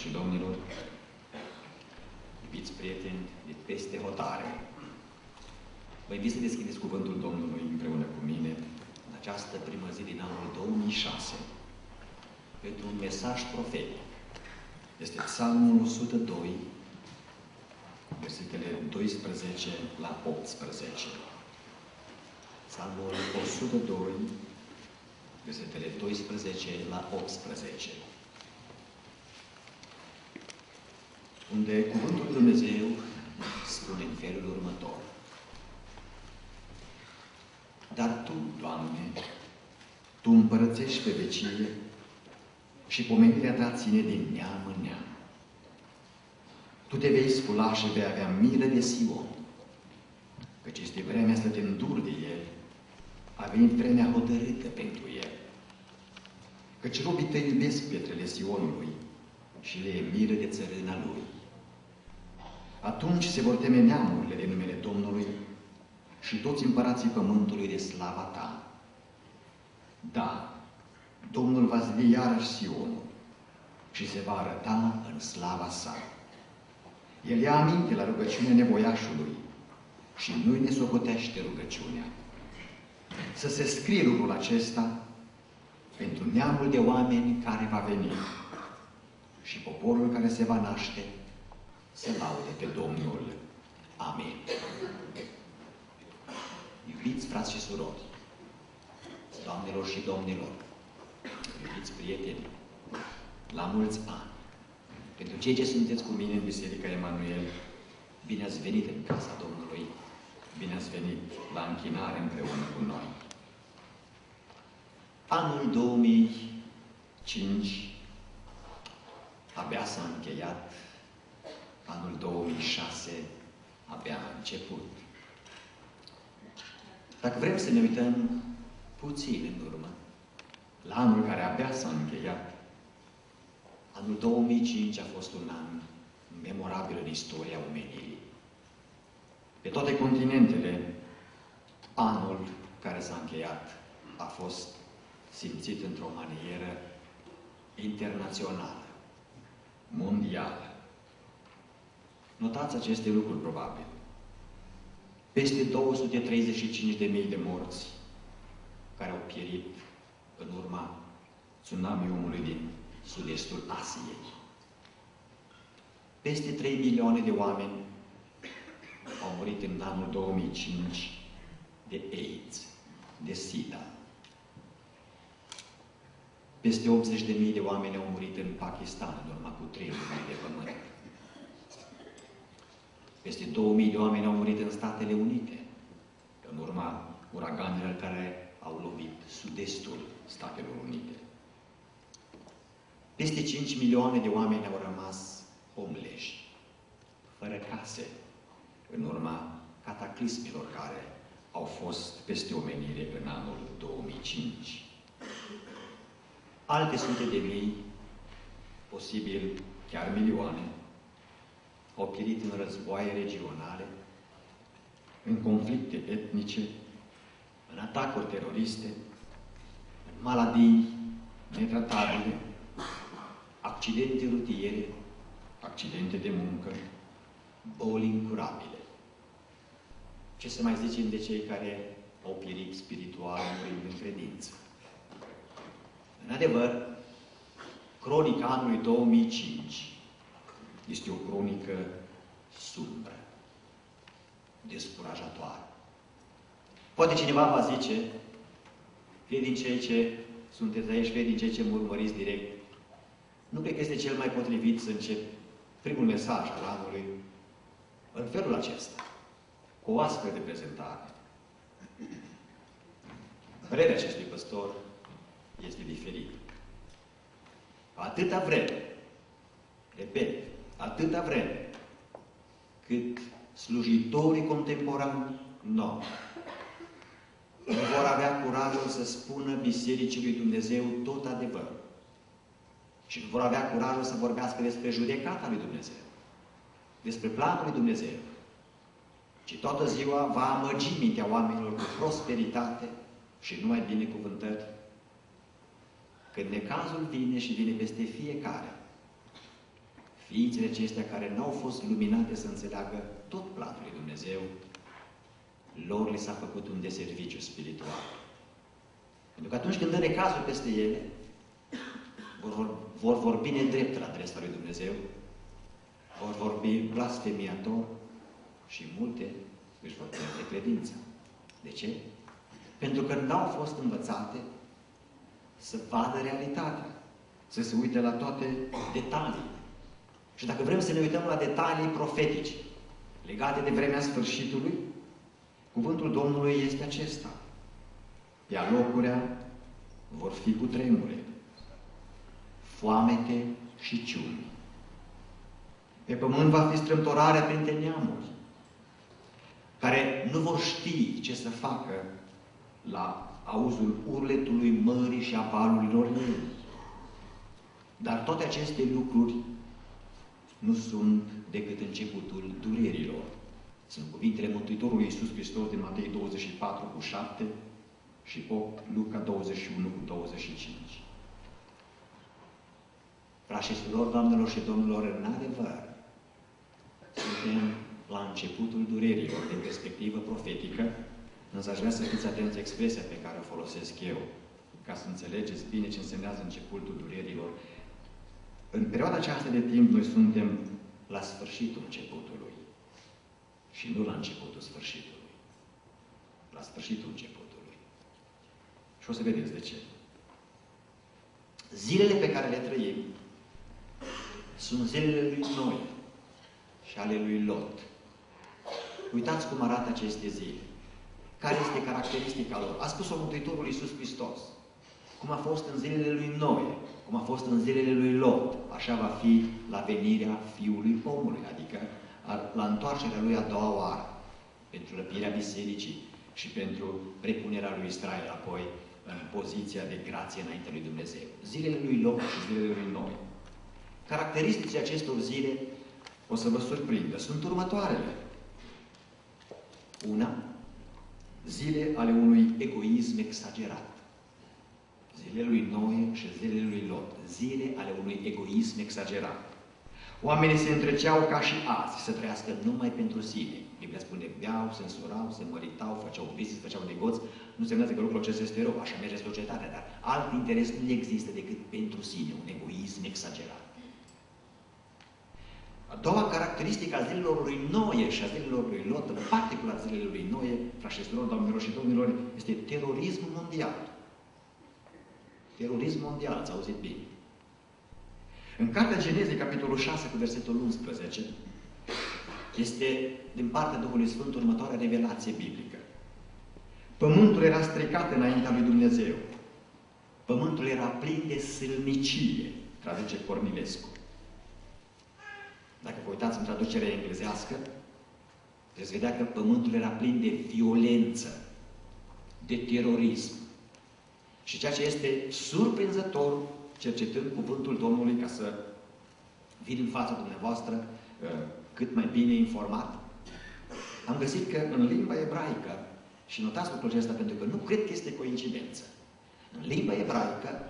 și domnilor, iubiți prieteni de peste hotare, vă invit să deschideți cuvântul Domnului împreună cu mine în această primă zi din anul 2006 pentru un mesaj profetic. Este Psalmul 102, versetele 12 la 18. Psalmul 102, versetele 12 la 18. Unde Cuvântul Lui Dumnezeu spune în felul următor. Dar Tu, Doamne, Tu împărățești pe vecie și pomenirea Ta ține din neam în neam. Tu te vei scula și vei avea milă de Sion, căci este vremea să te înduri de El, a venit vremea hotărâtă pentru El. Căci robii te iubesc pietrele Sionului și le e milă de țărâna Lui. Atunci se vor teme neamurile de numele Domnului și toți împărații pământului de slava ta. Da, Domnul va zidi iarăși Sionul și se va arăta în slava sa. El ia aminte la rugăciunea nevoiașului și nu-i ne socotește rugăciunea. Să se scrie lucrul acesta pentru neamul de oameni care va veni și poporul care se va naște să laude pe Domnul. Amin. Iubiți frați și surori, doamnelor și domnilor, iubiți prieteni, la mulți ani, pentru cei ce sunteți cu mine în Biserica Emanuel, bine ați venit în casa Domnului, bine ați venit la închinare împreună cu noi. Anul 2005 abia s-a încheiat Anul 2006 abia a început. Dacă vrem să ne uităm puțin în urmă, la anul care abia s-a încheiat, anul 2005 a fost un an memorabil în istoria omenirii. Pe toate continentele, anul care s-a încheiat a fost simțit într-o manieră internațională, mondială. Notați aceste lucruri, probabil. Peste 235.000 de morți care au pierit în urma tsunami-ului din sud-estul Asiei. Peste 3 milioane de oameni au murit în anul 2005 de AIDS, de SIDA. Peste 80.000 de oameni au murit în Pakistan în urma cu trei de pământ. Peste 2000 de oameni au murit în Statele Unite, în urma uraganelor care au lovit sud-estul Statelor Unite. Peste 5 milioane de oameni au rămas omleși, fără case, în urma cataclismelor care au fost peste omenire în anul 2005. Alte sute de mii, posibil chiar milioane, au pierit în războaie regionale, în conflicte etnice, în atacuri teroriste, în maladii netratabile, accidente rutiere, accidente de muncă, boli incurabile. Ce să mai zicem de cei care au pierit spiritual în credință? În adevăr, cronica anului 2005 este o cronică sumbră, descurajatoare. Poate cineva va zice, fie din cei ce sunteți aici, fie din cei ce mă urmăriți direct, nu cred că este cel mai potrivit să încep primul mesaj al anului în felul acesta, cu o astfel de prezentare. Părerea acestui păstor este diferită. Atâta vreme, repet, atâta vreme cât slujitorii contemporani noi nu vor avea curajul să spună Bisericii lui Dumnezeu tot adevărul. Și nu vor avea curajul să vorbească despre judecata lui Dumnezeu, despre planul lui Dumnezeu, ci toată ziua va amăgi mintea oamenilor cu prosperitate și numai binecuvântări. Când necazul vine și vine peste fiecare, ființele acestea care n-au fost luminate să înțeleagă tot planul lui Dumnezeu, lor li s-a făcut un deserviciu spiritual. Pentru că atunci când dă necazul peste ele, vor, vor vorbi nedrept la adresa lui Dumnezeu, vor vorbi blasfemiator și multe își vor pierde credința. De ce? Pentru că n-au fost învățate să vadă realitatea, să se uite la toate detalii. Și dacă vrem să ne uităm la detalii profetice legate de vremea sfârșitului, cuvântul Domnului este acesta. Pe alocurea vor fi cu tremure, foamete și ciuni. Pe pământ va fi strâmtorarea printre neamuri, care nu vor ști ce să facă la auzul urletului mării și a valurilor ei. Dar toate aceste lucruri nu sunt decât începutul durerilor. Sunt cuvintele Mântuitorului Iisus Hristos din Matei 24 cu 7 și 8 Luca 21 cu 25. Frașilor, doamnelor și domnilor, în adevăr, suntem la începutul durerilor din perspectivă profetică, însă aș vrea să fiți atenți expresia pe care o folosesc eu, ca să înțelegeți bine ce însemnează începutul durerilor. În perioada aceasta de timp, noi suntem la sfârșitul începutului și nu la începutul sfârșitului. La sfârșitul începutului. Și o să vedeți de ce. Zilele pe care le trăim sunt zilele lui Noi și ale lui Lot. Uitați cum arată aceste zile. Care este caracteristica lor? A spus-o Mântuitorul Iisus Hristos. Cum a fost în zilele lui Noe, cum a fost în zilele lui Lot, așa va fi la venirea Fiului Omului, adică la întoarcerea lui a doua oară, pentru răpirea bisericii și pentru repunerea lui Israel apoi în poziția de grație înainte lui Dumnezeu. Zilele lui Lot și zilele lui Noe. Caracteristicile acestor zile o să vă surprindă. Sunt următoarele. Una, zile ale unui egoism exagerat. Zilele lui Noe și zilele lui Lot. Zile ale unui egoism exagerat. Oamenii se întreceau ca și azi, să trăiască numai pentru sine. Biblia spune, beau, se însurau, se măritau, făceau business, făceau negoți. Nu semnează că lucrul acesta este rău, așa merge societatea, dar alt interes nu există decât pentru sine, un egoism exagerat. A doua caracteristică a zilelor lui Noe și a zilelor lui Lot, în particular zilele lui Noe, frașesilor, doamnelor și domnilor, este terorismul mondial. Terorism mondial, ați auzit bine. În Cartea Genezei, capitolul 6, cu versetul 11, este din partea Duhului Sfânt următoarea revelație biblică. Pământul era stricat înaintea lui Dumnezeu. Pământul era plin de sâlnicie, traduce Cornilescu. Dacă vă uitați în traducerea englezească, veți vedea că pământul era plin de violență, de terorism. Și ceea ce este surprinzător, cercetând cuvântul Domnului ca să vin în fața dumneavoastră uh, cât mai bine informat, am găsit că în limba ebraică, și notați lucrul acesta pentru că nu cred că este coincidență, în limba ebraică,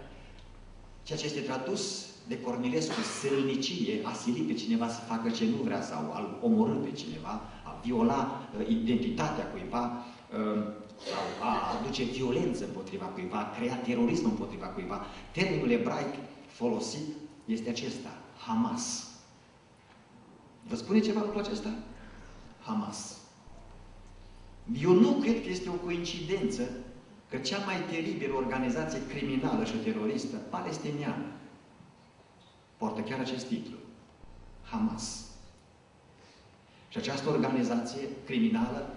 ceea ce este tradus de Cornilescu, sălnicie, a silit pe cineva să facă ce nu vrea sau a omorâ pe cineva, a viola uh, identitatea cuiva uh, sau a aduce violență împotriva cuiva, a crea terorism împotriva cuiva. Termenul ebraic folosit este acesta, Hamas. Vă spune ceva lucrul acesta? Hamas. Eu nu cred că este o coincidență că cea mai teribilă organizație criminală și teroristă palestiniană poartă chiar acest titlu. Hamas. Și această organizație criminală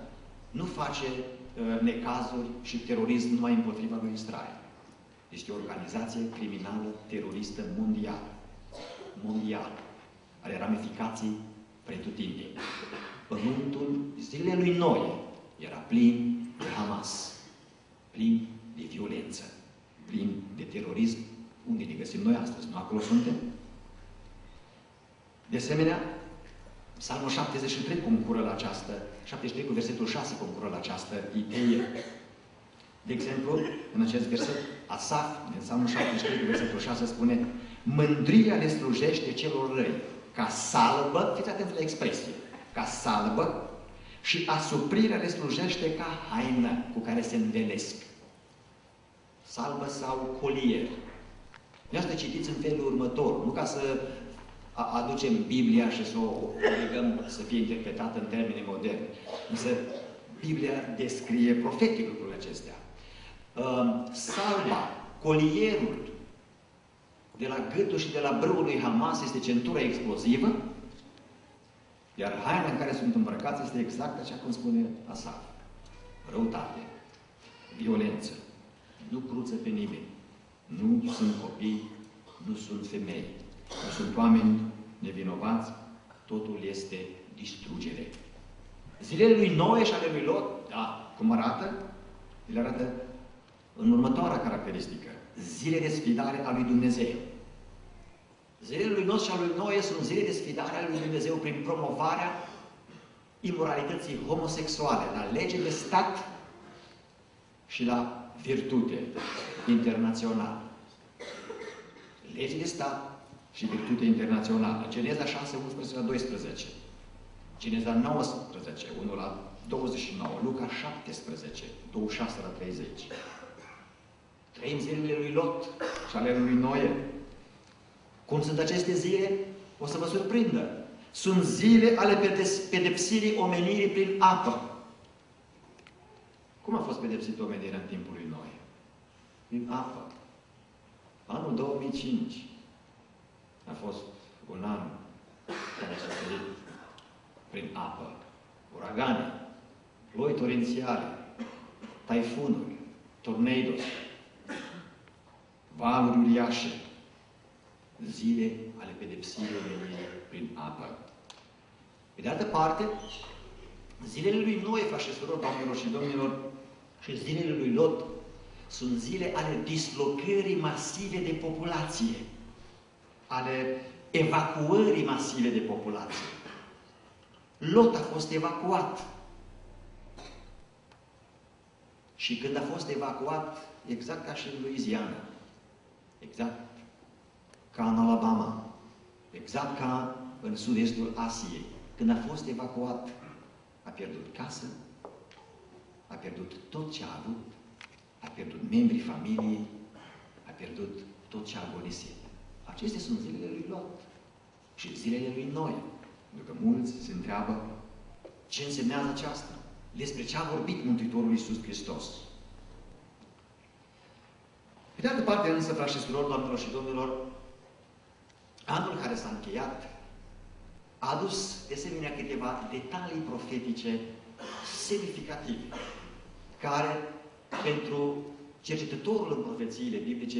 nu face uh, necazuri și terorism numai împotriva lui Israel. Este o organizație criminală teroristă mondială. Mondială. Are ramificații pretutindeni. Pământul zilele lui Noi era plin de Hamas. Plin de violență. Plin de terorism. Unde ne găsim noi astăzi? Nu acolo suntem? De asemenea, Psalmul 73 concură la această, 73 cu versetul 6 concură la această idee. De exemplu, în acest verset, Asaf, din Psalmul 73 cu versetul 6, spune Mândria le slujește celor răi. ca salbă, fiți atenți la expresie, ca salbă și asuprirea le slujește ca haină cu care se învelesc. Salbă sau colier. Asta citiți în felul următor, nu ca să aducem Biblia și să o obligăm să fie interpretată în termeni moderni. Însă Biblia descrie profetic lucrurile acestea. Salba, colierul, de la gâtul și de la brâul lui Hamas este centura explozivă, iar haina în care sunt îmbrăcați este exact așa cum spune Asaf. Răutate, violență, nu cruță pe nimeni, nu sunt copii, nu sunt femei, nu sunt oameni nevinovați, totul este distrugere. Zilele lui Noe și ale lui Lot, da, cum arată? Le arată în următoarea caracteristică. Zile de sfidare a lui Dumnezeu. Zilele lui Noe și al lui Noe sunt zile de sfidare a lui Dumnezeu prin promovarea imoralității homosexuale, la lege de stat și la virtute internațională. Lege de stat și virtute internațională. Geneza 6, 11 la 12. Geneza 19, 1 la 29. Luca 17, 26 la 30. Trăim zilele lui Lot și ale lui Noe. Cum sunt aceste zile? O să vă surprindă. Sunt zile ale pedepsirii omenirii prin apă. Cum a fost pedepsit omenirea în timpul lui Noe? Prin apă. Anul 2005 a fost un an care s-a ferit prin apă, uragane, ploi torențiale, taifunuri, tornados, valuri uriașe, zile ale pedepsirii omenirii prin apă. Pe de altă parte, zilele lui Noe, frate și surori, doamnelor și domnilor, și zilele lui Lot sunt zile ale dislocării masive de populație, ale evacuării masive de populație. Lot a fost evacuat. Și când a fost evacuat, exact ca și în Louisiana, exact ca în Alabama, exact ca în sud-estul Asiei, când a fost evacuat, a pierdut casă, a pierdut tot ce a avut, a pierdut membrii familiei, a pierdut tot ce a agonisit. Acestea sunt zilele lui Lot și zilele lui Noi. Pentru că mulți se întreabă ce însemnează aceasta, despre ce a vorbit Mântuitorul Iisus Hristos. Pe de altă parte, însă, frați și surori, doamnelor și domnilor, anul care s-a încheiat a adus, de asemenea, câteva detalii profetice semnificative, care, pentru cercetătorul în profețiile biblice,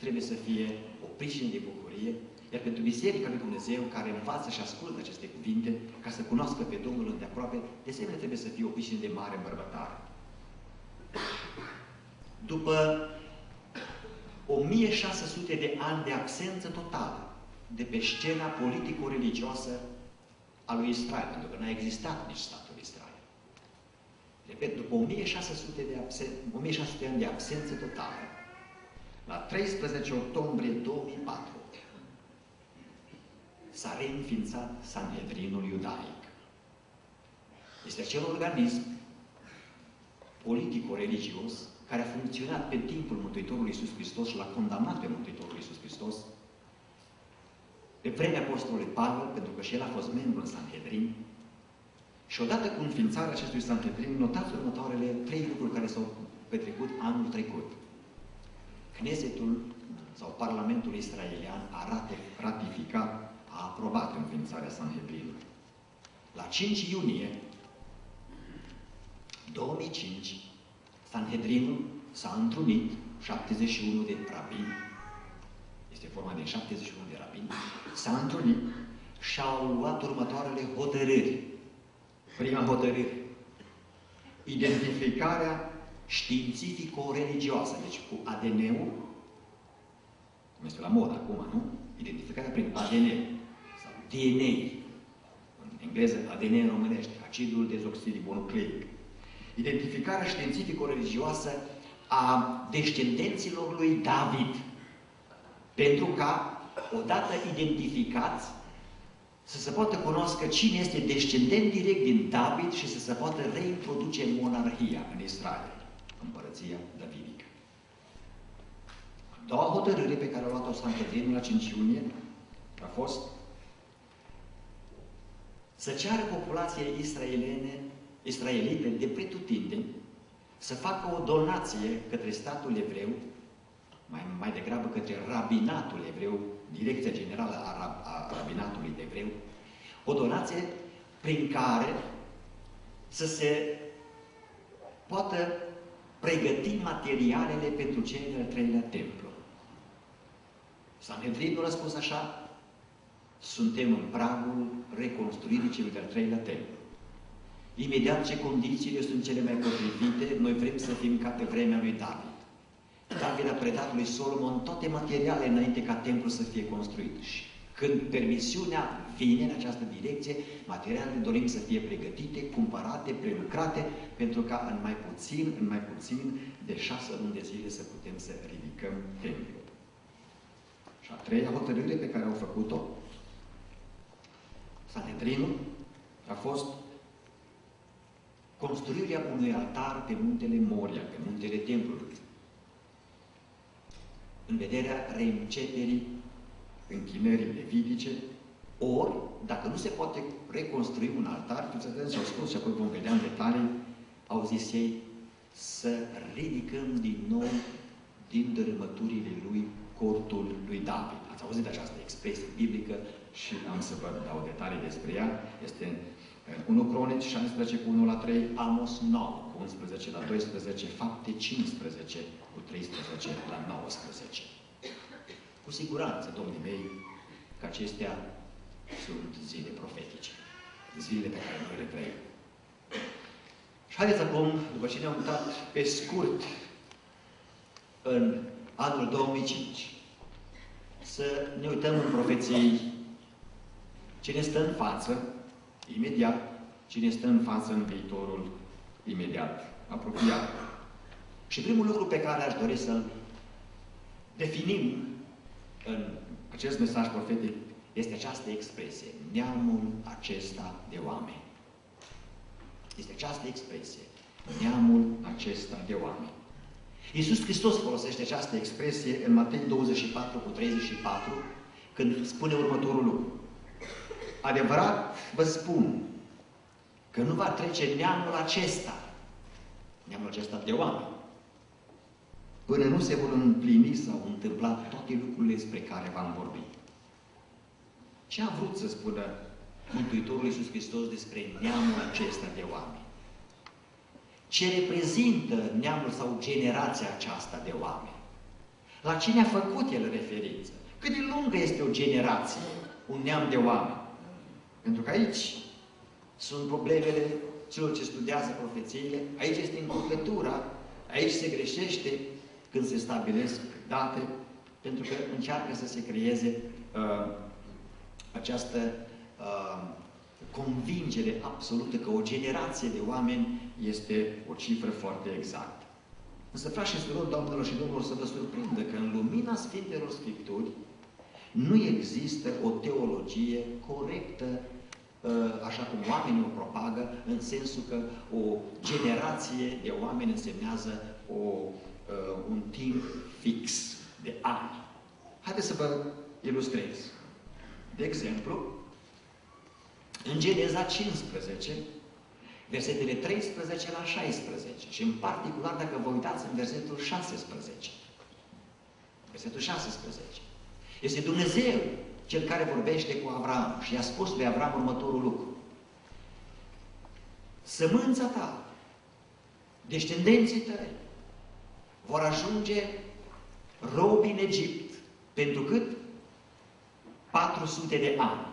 trebuie să fie o pricină de bucurie, iar pentru Biserica lui Dumnezeu, care învață și ascultă aceste cuvinte, ca să cunoască pe Domnul îndeaproape, de asemenea trebuie să fie o pricină de mare îmbărbătare. După 1600 de ani de absență totală de pe scena politico-religioasă a lui Israel, pentru că n-a existat nici statul Israel. Repet, după 1600 de, absen 1600 de ani de absență totală, la 13 octombrie 2004, s-a reînființat Sanhedrinul Iudaic. Este acel organism politico-religios care a funcționat pe timpul Mântuitorului Iisus Hristos și l-a condamnat pe Mântuitorul Iisus Hristos pe vremea Apostolului Pavel, pentru că și el a fost membru în Sanhedrin, și odată cu înființarea acestui Sanhedrin, notați următoarele trei lucruri care s-au petrecut anul trecut. Knesetul sau Parlamentul Israelian a ratificat, a aprobat înființarea Sanhedrinului. La 5 iunie 2005, Sanhedrinul s-a întrunit 71 de rabini, este forma de 71 de rabini, s-a întrunit și au luat următoarele hotărâri. Prima hotărâre, identificarea științifico-religioasă, deci cu ADN-ul, cum este la mod acum, nu? Identificarea prin ADN sau DNA, în engleză ADN în românește, acidul dezoxiribonucleic. Identificarea științifico-religioasă a descendenților lui David, pentru ca, odată identificați, să se poată cunoască cine este descendent direct din David și să se poată reintroduce monarhia în Israel, împărăția davidică. A doua hotărâre pe care a luat-o Sanhedrinul la 5 iunie a fost să ceară populației israelene, israelite de pretutindeni să facă o donație către statul evreu, mai, mai degrabă către rabinatul evreu, Direcția Generală a, a Rabinatului Evreu, o donație prin care să se poată pregăti materialele pentru cel de-al treilea templu. Sanhedrinul a spus așa, suntem în pragul reconstruirii celui de-al treilea templu. Imediat ce condițiile sunt cele mai potrivite, noi vrem să fim ca pe vremea lui David. David a predat lui Solomon toate materialele înainte ca templul să fie construit. Și când permisiunea vine în această direcție, materialele dorim să fie pregătite, cumpărate, prelucrate, pentru ca în mai puțin, în mai puțin de șase luni de zile să putem să ridicăm templul. Și a treia hotărâre pe care au făcut-o, Sanhedrinul, a fost construirea unui altar pe muntele Moria, pe muntele templului, în vederea reînceperii închinării levitice, ori, dacă nu se poate reconstrui un altar, fiți și-au spus și apoi vom vedea în detalii, au zis ei, să ridicăm din nou din dărâmăturile lui cortul lui David. Ați auzit această expresie biblică și am să vă dau detalii despre ea. Este 1 Cronici 16 cu 1 la 3, Amos 9 cu 11 la 12, Fapte 15 cu 13 la 19. Cu siguranță, domnii mei, că acestea sunt zile profetice, zilele pe care noi le trăim. Și haideți acum, după ce ne-am uitat pe scurt în anul 2005, să ne uităm în profeții cine stă în față, imediat, cine stă în față în viitorul imediat, apropiat. Și primul lucru pe care aș dori să-l definim în acest mesaj profetic este această expresie, neamul acesta de oameni. Este această expresie, neamul acesta de oameni. Iisus Hristos folosește această expresie în Matei 24 cu 34, când spune următorul lucru. Adevărat vă spun că nu va trece neamul acesta, neamul acesta de oameni, până nu se vor împlini sau întâmpla toate lucrurile despre care v-am vorbit. Ce a vrut să spună Mântuitorul Iisus Hristos despre neamul acesta de oameni? Ce reprezintă neamul sau generația aceasta de oameni? La cine a făcut el referință? Cât de lungă este o generație, un neam de oameni? Pentru că aici sunt problemele celor ce studiază profețiile, aici este încurcătura, aici se greșește când se stabilesc date, pentru că încearcă să se creeze uh, această uh, convingere absolută că o generație de oameni este o cifră foarte exactă. Însă, frați și surori, doamnelor și domnilor, să vă surprindă că în lumina Sfintelor Scripturi nu există o teologie corectă uh, așa cum oamenii o propagă, în sensul că o generație de oameni însemnează o, uh, un timp fix de ani. Haideți să vă ilustrez. De exemplu, în Geneza 15, versetele 13 la 16 și în particular dacă vă uitați în versetul 16. Versetul 16. Este Dumnezeu cel care vorbește cu Avram și i-a spus lui Avram următorul lucru. Sămânța ta, descendenții tăi, vor ajunge robi în Egipt. Pentru cât? 400 de ani.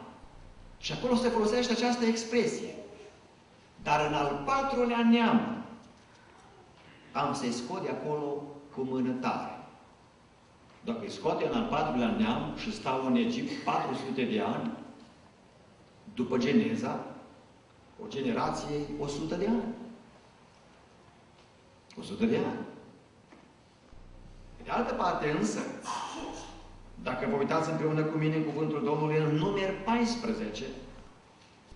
Și acolo se folosește această expresie. Dar în al patrulea neam am să-i scot de acolo cu mână tare. Dacă îi scoate în al patrulea neam și stau în Egipt 400 de ani, după Geneza, o generație 100 de ani. 100 de ani. Pe de altă parte însă, Dacă vă uitați împreună cu mine în cuvântul Domnului în numer 14,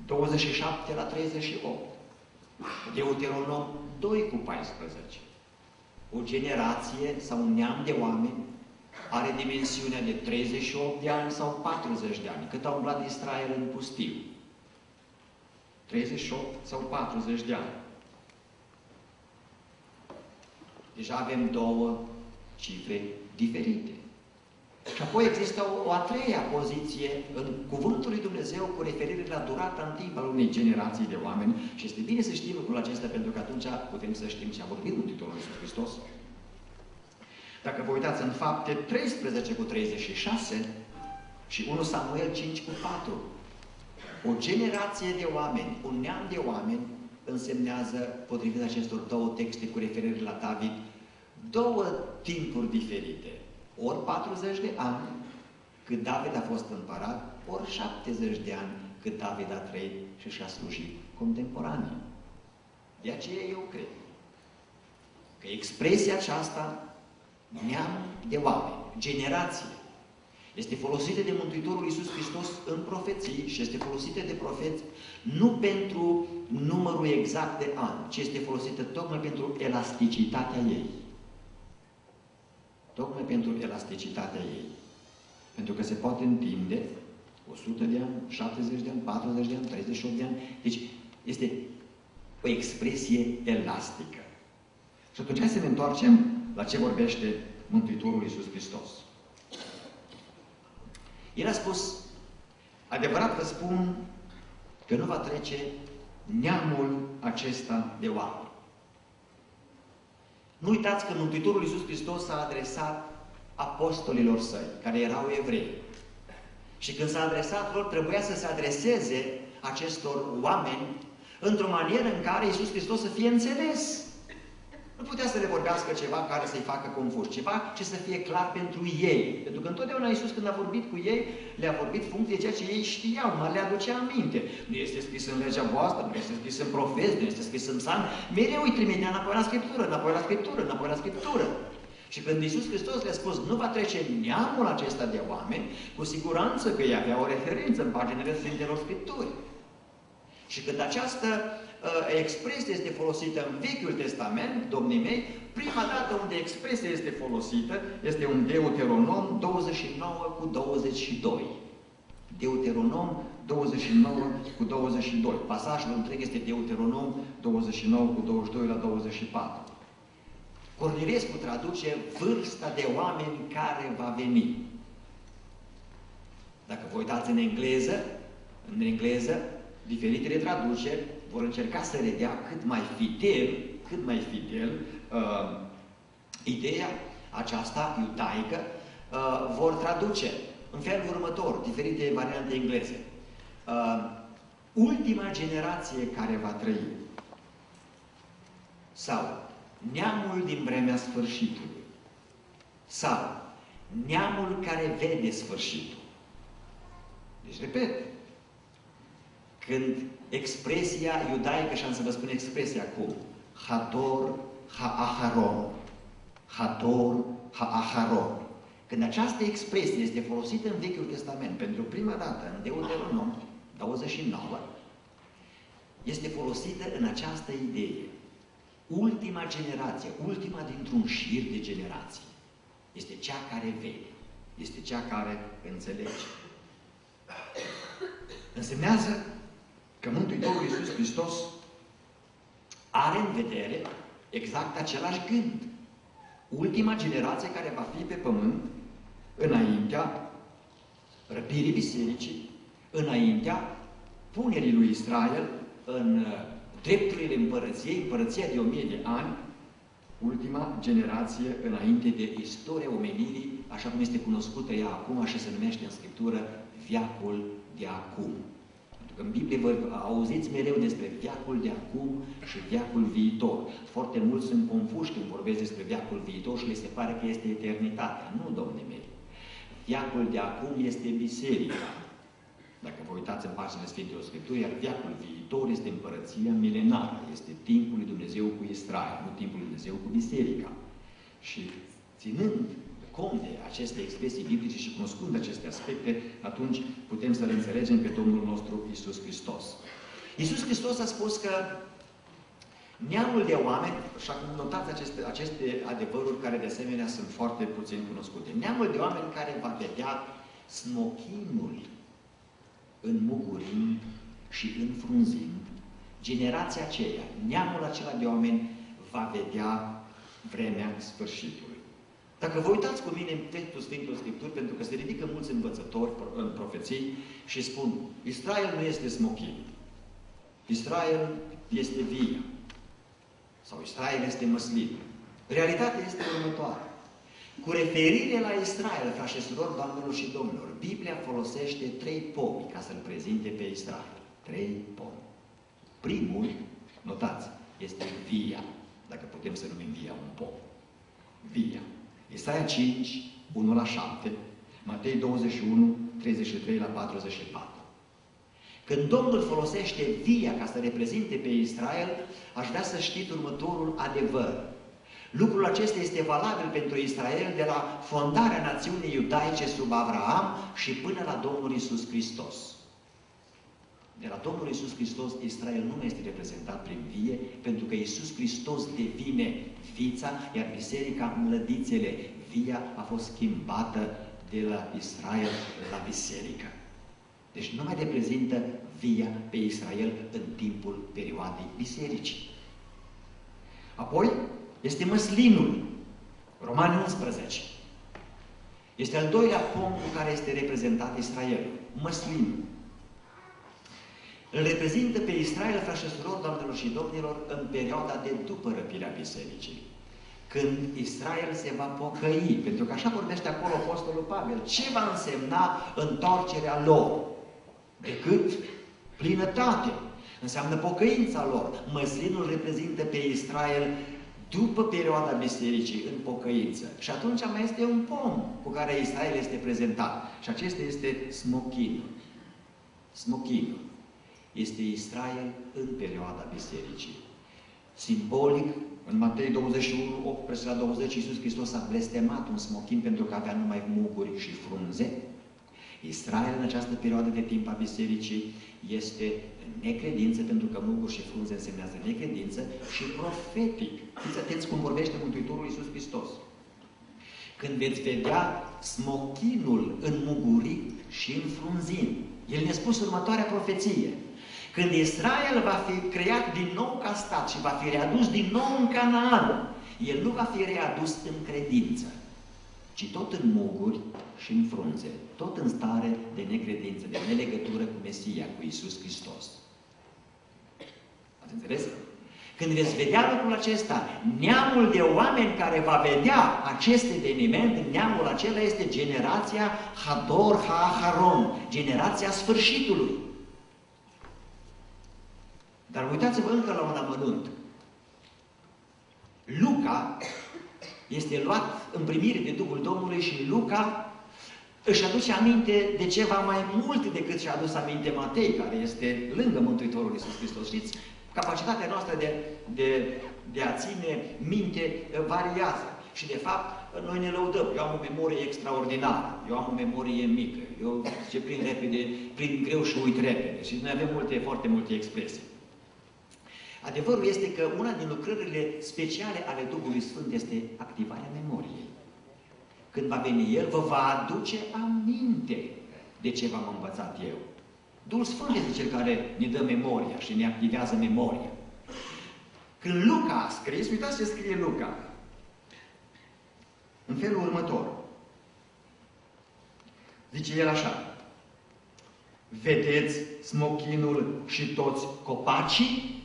27 la 38, Deuteronom 2 cu 14, o generație sau un neam de oameni are dimensiunea de 38 de ani sau 40 de ani, cât a umblat Israel în pustiu. 38 sau 40 de ani. Deja avem două cifre diferite. Și apoi există o, o a treia poziție în Cuvântul lui Dumnezeu cu referire la durata în timp al unei generații de oameni și este bine să știm lucrul acesta pentru că atunci putem să știm ce a vorbit Mântuitorul Iisus Hristos. Dacă vă uitați în fapte 13 cu 36 și 1 Samuel 5 cu 4, o generație de oameni, un neam de oameni însemnează, potrivit acestor două texte cu referire la David, două timpuri diferite. Ori 40 de ani, cât David a fost împărat, ori 70 de ani, cât David a trăit și și-a slujit contemporanii. De aceea eu cred că expresia aceasta, neam de oameni, generație, este folosită de Mântuitorul Iisus Hristos în profeții și este folosită de profeți nu pentru numărul exact de ani, ci este folosită tocmai pentru elasticitatea ei. Tocmai pentru elasticitatea ei. Pentru că se poate întinde 100 de ani, 70 de ani, 40 de ani, 38 de ani. Deci este o expresie elastică. Și atunci hai să ne întoarcem la ce vorbește Mântuitorul Iisus Hristos. El a spus, adevărat vă spun că nu va trece neamul acesta de oameni. Nu uitați că Mântuitorul Iisus Hristos s-a adresat apostolilor săi, care erau evrei. Și când s-a adresat lor, trebuia să se adreseze acestor oameni într-o manieră în care Iisus Hristos să fie înțeles. Nu putea să le vorbească ceva care să-i facă confuz, ceva ce să fie clar pentru ei. Pentru că întotdeauna Iisus când a vorbit cu ei, le-a vorbit funcție de ceea ce ei știau, mă le aducea aminte. Nu este scris în legea voastră, nu este scris în profet, nu este scris în psalm. Mereu îi trimitea înapoi la Scriptură, înapoi la Scriptură, înapoi la Scriptură. Și când Iisus Hristos le-a spus, nu va trece neamul acesta de oameni, cu siguranță că ei avea o referință în paginile Sfintelor Scripturi. Și când această Uh, expresia este folosită în Vechiul Testament, domnii mei, prima dată unde expresia este folosită este un Deuteronom 29 cu 22. Deuteronom 29 cu 22. Pasajul întreg este Deuteronom 29 cu 22 la 24. Cornilescu traduce vârsta de oameni care va veni. Dacă vă uitați în engleză, în engleză, diferitele traduceri vor încerca să redea cât mai fidel, cât mai fidel uh, ideea aceasta iudaică, uh, vor traduce în felul următor, diferite variante engleze. Uh, ultima generație care va trăi sau neamul din vremea sfârșitului sau neamul care vede sfârșitul. Deci, repet, când expresia iudaică, și am să vă spun expresia cum, Hador ha-aharon, Hador ha-aharon. Când această expresie este folosită în Vechiul Testament pentru prima dată în Deuteronom 29, este folosită în această idee. Ultima generație, ultima dintr-un șir de generații, este cea care vede, este cea care înțelege. Însemnează că Mântuitorul Iisus Hristos are în vedere exact același gând. Ultima generație care va fi pe pământ înaintea răpirii bisericii, înaintea punerii lui Israel în uh, drepturile împărăției, împărăția de o mie de ani, ultima generație înainte de istoria omenirii, așa cum este cunoscută ea acum și se numește în Scriptură viacul de acum. Pentru că în Biblie vă auziți mereu despre viacul de acum și viacul viitor. Foarte mulți sunt confuși când vorbesc despre viacul viitor și le se pare că este eternitatea. Nu, domnule mei. Viacul de acum este biserica. Dacă vă uitați în paginile Sfintelor Scripturii, iar viacul viitor este împărăția milenară, este timpul lui Dumnezeu cu Israel, nu timpul lui Dumnezeu cu biserica. Și ținând cont de aceste expresii biblice și cunoscând aceste aspecte, atunci putem să le înțelegem pe Domnul nostru Isus Hristos. Isus Hristos a spus că neamul de oameni, și acum notați aceste, aceste adevăruri care de asemenea sunt foarte puțin cunoscute, neamul de oameni care va vedea smochinul înmugurind și înfrunzind, generația aceea, neamul acela de oameni va vedea vremea sfârșitului. Dacă vă uitați cu mine în textul Sfintului Scripturi, pentru că se ridică mulți învățători în profeții și spun, Israel nu este smochin, Israel este via, sau Israel este măslin. Realitatea este următoare. Cu referire la Israel, ca și surori, doamnelor și domnilor, Biblia folosește trei pomi ca să-l prezinte pe Israel. Trei pomi. Primul, notați, este via, dacă putem să numim via un pom. Via. Isaia 5, 1 la 7, Matei 21, 33 la 44. Când Domnul folosește via ca să reprezinte pe Israel, aș vrea să știți următorul adevăr. Lucrul acesta este valabil pentru Israel de la fondarea națiunii iudaice sub Abraham și până la Domnul Isus Hristos. De la Domnul Isus Hristos, Israel nu este reprezentat prin vie, pentru că Isus Hristos devine fița, iar biserica mlădițele. Via a fost schimbată de la Israel la biserică. Deci nu mai reprezintă via pe Israel în timpul perioadei bisericii. Apoi este măslinul, Romani 11. Este al doilea pom cu care este reprezentat Israel, măslinul. Îl reprezintă pe Israel, frați și surori, doamnelor și domnilor, în perioada de după răpirea bisericii. Când Israel se va pocăi, pentru că așa vorbește acolo Apostolul Pavel, ce va însemna întoarcerea lor? Decât plinătate. Înseamnă pocăința lor. Măslinul reprezintă pe Israel după perioada bisericii în pocăință. Și atunci mai este un pom cu care Israel este prezentat. Și acesta este smochinul. Smochinul este Israel în perioada bisericii. Simbolic, în Matei 21, 18 la 20, Iisus Hristos a blestemat un smochin pentru că avea numai muguri și frunze. Israel în această perioadă de timp a bisericii este necredință, pentru că muguri și frunze însemnează necredință, și profetic. Fiți atenți cum vorbește Mântuitorul Iisus Hristos. Când veți vedea smochinul înmugurit și înfrunzind, el ne-a spus următoarea profeție. Când Israel va fi creat din nou ca stat și va fi readus din nou în Canaan, el nu va fi readus în credință, ci tot în muguri și în frunze, tot în stare de necredință, de nelegătură cu Mesia, cu Isus Hristos. Ați înțeles? Când veți vedea lucrul acesta, neamul de oameni care va vedea acest eveniment, neamul acela este generația Hador Ha-Haron, generația sfârșitului. Dar uitați-vă încă la un amănunt. Luca este luat în primire de Duhul Domnului și Luca își aduce aminte de ceva mai mult decât și-a adus aminte Matei, care este lângă Mântuitorul Iisus Hristos. Știți, capacitatea noastră de, de, de a ține minte variază. Și de fapt, noi ne lăudăm. Eu am o memorie extraordinară, eu am o memorie mică, eu ce prin repede, prin greu și uit repede. Și noi avem multe, foarte multe expresii. Adevărul este că una din lucrările speciale ale Duhului Sfânt este activarea memoriei. Când va veni El, vă va aduce aminte de ce v-am învățat eu. Duhul Sfânt este Cel care ne dă memoria și ne activează memoria. Când Luca a scris, uitați ce scrie Luca. În felul următor. Zice el așa. Vedeți smochinul și toți copacii?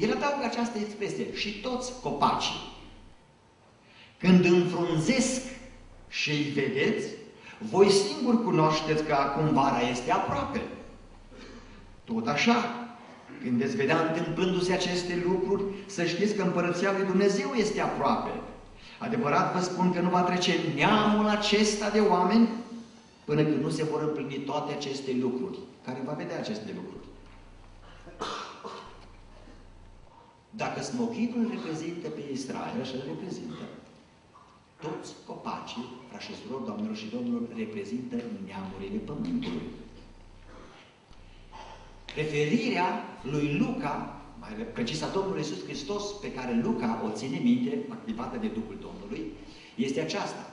El adaugă această expresie, și toți copacii. Când înfrunzesc și îi vedeți, voi singur cunoașteți că acum vara este aproape. Tot așa, când veți vedea întâmplându-se aceste lucruri, să știți că Împărăția Lui Dumnezeu este aproape. Adevărat vă spun că nu va trece neamul acesta de oameni până când nu se vor împlini toate aceste lucruri. Care va vedea aceste lucruri? Dacă smochinul reprezintă pe Israel, și îl reprezintă, Toți copacii, frași și surori, doamnelor și domnilor, reprezintă neamurile pământului. Referirea lui Luca, mai precis a Domnului Iisus Hristos, pe care Luca o ține minte, activată de Duhul Domnului, este aceasta.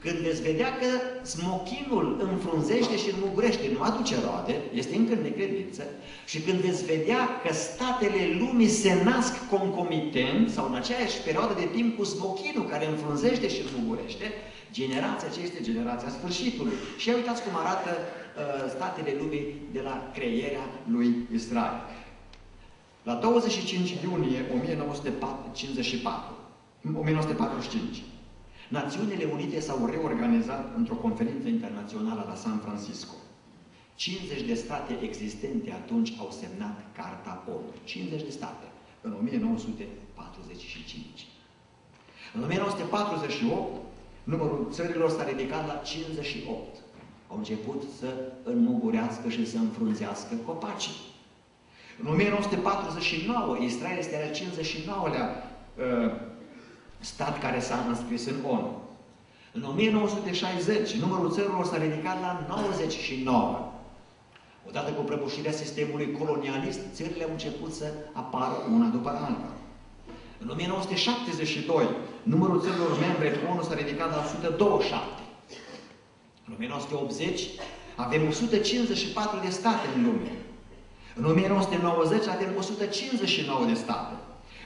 Când veți vedea că smochinul înfrunzește și înmugurește, nu aduce roade, este încă în necredință, și când veți vedea că statele lumii se nasc concomitent sau în aceeași perioadă de timp cu smochinul care înfrunzește și înmugurește, generația aceea este generația sfârșitului. Și uitați cum arată uh, statele lumii de la creierea lui Israel. La 25 iunie 1954, 1945, Națiunile Unite s-au reorganizat într-o conferință internațională la San Francisco. 50 de state existente atunci au semnat Carta ONU. 50 de state. În 1945. În 1948, numărul țărilor s-a ridicat la 58. Au început să înmugurească și să înfrunzească copacii. În 1949, Israel este al 59-lea uh, stat care s-a înscris în ONU. În 1960, numărul țărilor s-a ridicat la 99. Odată cu prăbușirea sistemului colonialist, țările au început să apară una după alta. În 1972, numărul țărilor membre ONU s-a ridicat la 127. În 1980 avem 154 de state în lume. În 1990 avem 159 de state.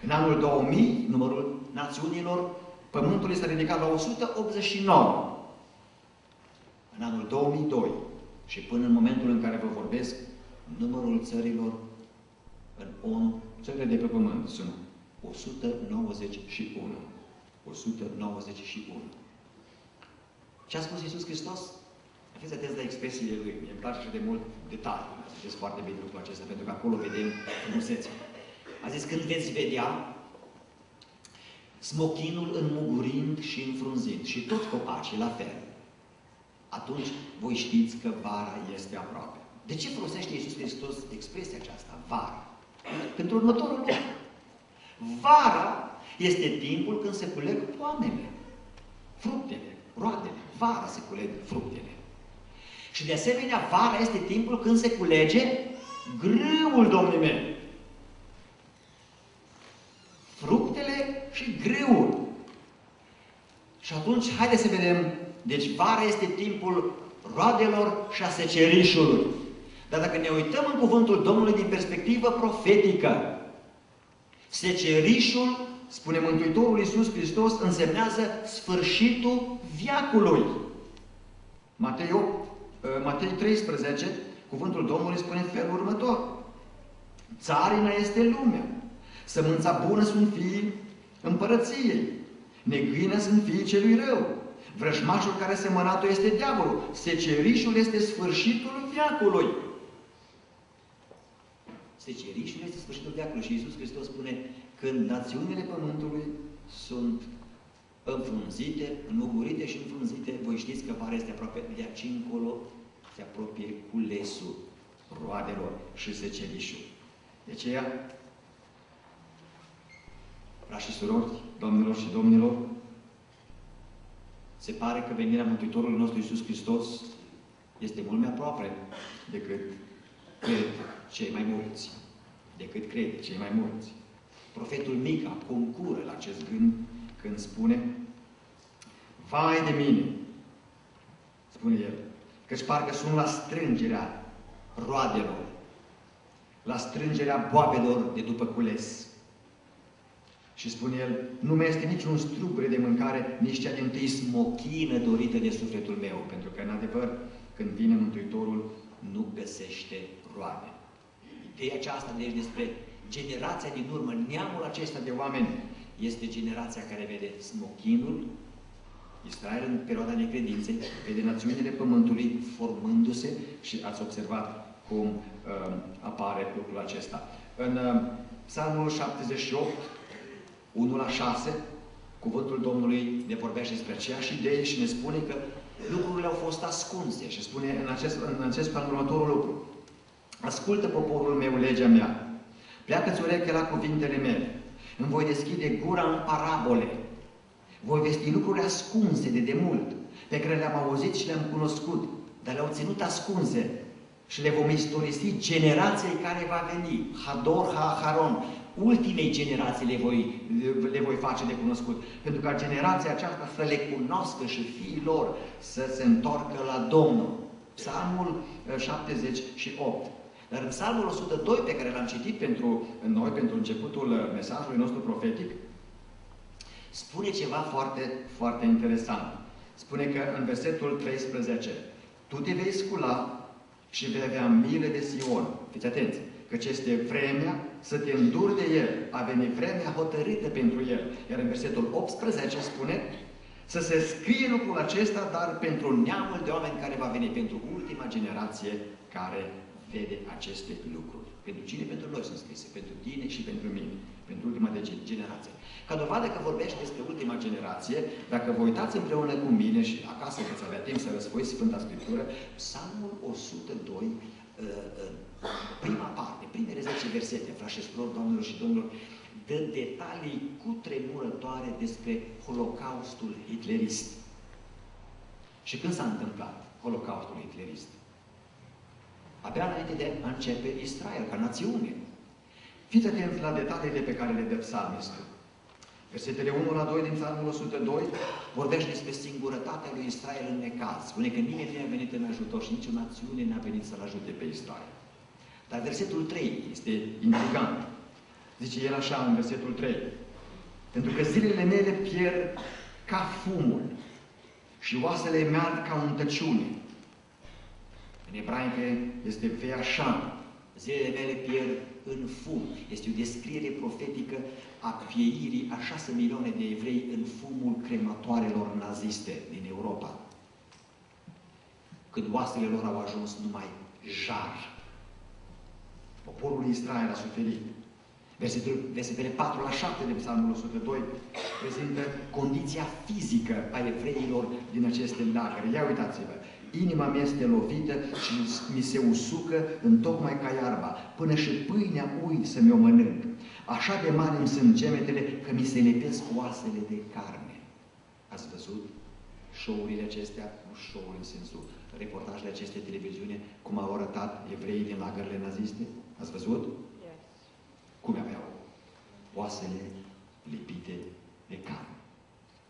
În anul 2000, numărul națiunilor Pământului s-a ridicat la 189. În anul 2002 și până în momentul în care vă vorbesc, numărul țărilor în ONU, țările de pe Pământ, sunt 191. 191. Ce a spus Iisus Hristos? Fiți atenți la expresiile Lui. mi îmi place și de mult detaliu. Știți foarte bine lucrul acesta, pentru că acolo vedem frumusețea. A zis, când veți vedea smochinul înmugurind și înfrunzind și toți copacii la fel, atunci voi știți că vara este aproape. De ce folosește Iisus Hristos expresia aceasta, vara? Pentru următorul lucru. Vara este timpul când se culeg poamele, fructele, roadele. Vara se culeg fructele. Și de asemenea, vara este timpul când se culege grâul, domnul meu. Fructele și grâul. Și atunci, haideți să vedem. Deci, vara este timpul roadelor și a secerișului. Dar dacă ne uităm în cuvântul Domnului din perspectivă profetică, secerișul, spune Mântuitorul Iisus Hristos, însemnează sfârșitul viacului. Matei 8, Uh, Matei 13, cuvântul Domnului spune în felul următor. Țarina este lumea. Sămânța bună sunt fiii împărăției. Negâină sunt fiii celui rău. Vrăjmașul care semănatul este diavolul. Secerișul este sfârșitul viacului. Secerișul este sfârșitul viacului. Și Iisus Hristos spune, când națiunile pământului sunt înfrunzite, înmugurite și înfrunzite, voi știți că vara este aproape de aici încolo, se apropie culesul roadelor și secerișul. De aceea, frați și surori, domnilor și domnilor, se pare că venirea Mântuitorului nostru Iisus Hristos este mult mai aproape decât cred cei mai mulți. Decât cred cei mai mulți. Profetul Mica concură la acest gând când spune Vai de mine, spune el, căci parcă sunt la strângerea roadelor, la strângerea boabelor de după cules. Și spune el, nu mai este niciun strugure de mâncare, nici cea din tâi smochină dorită de sufletul meu, pentru că, în adevăr, când vine Mântuitorul, nu găsește roade. Ideea aceasta, deci, despre generația din urmă, neamul acesta de oameni, este generația care vede smochinul, Israel în perioada necredinței, vede națiunile Pământului formându-se și ați observat cum uh, apare lucrul acesta. În uh, Psalmul 78, 1 la 6, cuvântul Domnului ne vorbește despre aceeași idee și ne spune că lucrurile au fost ascunse și spune în acest, în acest plan următorul lucru. Ascultă poporul meu legea mea, pleacă-ți urechea la cuvintele mele, îmi voi deschide gura în parabole. Voi vesti lucruri ascunse de demult, pe care le-am auzit și le-am cunoscut, dar le-au ținut ascunse și le vom istorisi generației care va veni. Hador Ha-Haron, ultimei generații le voi, le voi face de cunoscut. Pentru ca generația aceasta să le cunoască și fiii lor să se întoarcă la Domnul. Psalmul 78. Uh, Dar în Psalmul 102 pe care l-am citit pentru noi, pentru începutul uh, mesajului nostru profetic, spune ceva foarte, foarte interesant. Spune că în versetul 13, Tu te vei scula și vei avea milă de Sion. Fiți atenți! Căci este vremea să te înduri de el. A venit vremea hotărâtă pentru el. Iar în versetul 18 spune să se scrie lucrul acesta, dar pentru neamul de oameni care va veni, pentru ultima generație care vede aceste lucruri. Pentru cine? Pentru noi sunt scrise. Pentru tine și pentru mine. Pentru ultima de generație. Ca dovadă că vorbește despre ultima generație, dacă vă uitați împreună cu mine și acasă veți avea timp să răsfoiți Sfânta Scriptură, Psalmul 102 prima parte, primele 10 versete, frașe doamnelor și domnilor, dă detalii cu tremurătoare despre Holocaustul hitlerist. Și când s-a întâmplat Holocaustul hitlerist? Abia înainte de a începe Israel ca națiune. Fiți atenți la detaliile pe care le dă psalmistul. Versetele 1 la 2 din psalmul 102 vorbește despre singurătatea lui Israel în necaz. Spune că nimeni nu a venit în ajutor și nicio națiune n-a venit să-l ajute pe Israel. Dar versetul 3 este intrigant. Zice el așa în versetul 3. Pentru că zilele mele pierd ca fumul și oasele merg ca un tăciune. În ebraică este veașan. Zilele mele pierd în fum. Este o descriere profetică a pieirii a șase milioane de evrei în fumul crematoarelor naziste din Europa. Când oasele lor au ajuns numai jar. Poporul Israel a suferit. Versetul, versetele 4 la 7 de Psalmul 102 prezintă condiția fizică a evreilor din aceste lagăre. Ia uitați-vă! Inima mea este lovită și mi se usucă în tocmai ca iarba, până și pâinea ui să mi-o mănânc. Așa de mari îmi sunt gemetele că mi se lepesc oasele de carne. Ați văzut show-urile acestea? Nu show în sensul reportajele acestei televiziune, cum au arătat evreii din lagările naziste? Ați văzut? Yes. Cum aveau oasele lipite de carne.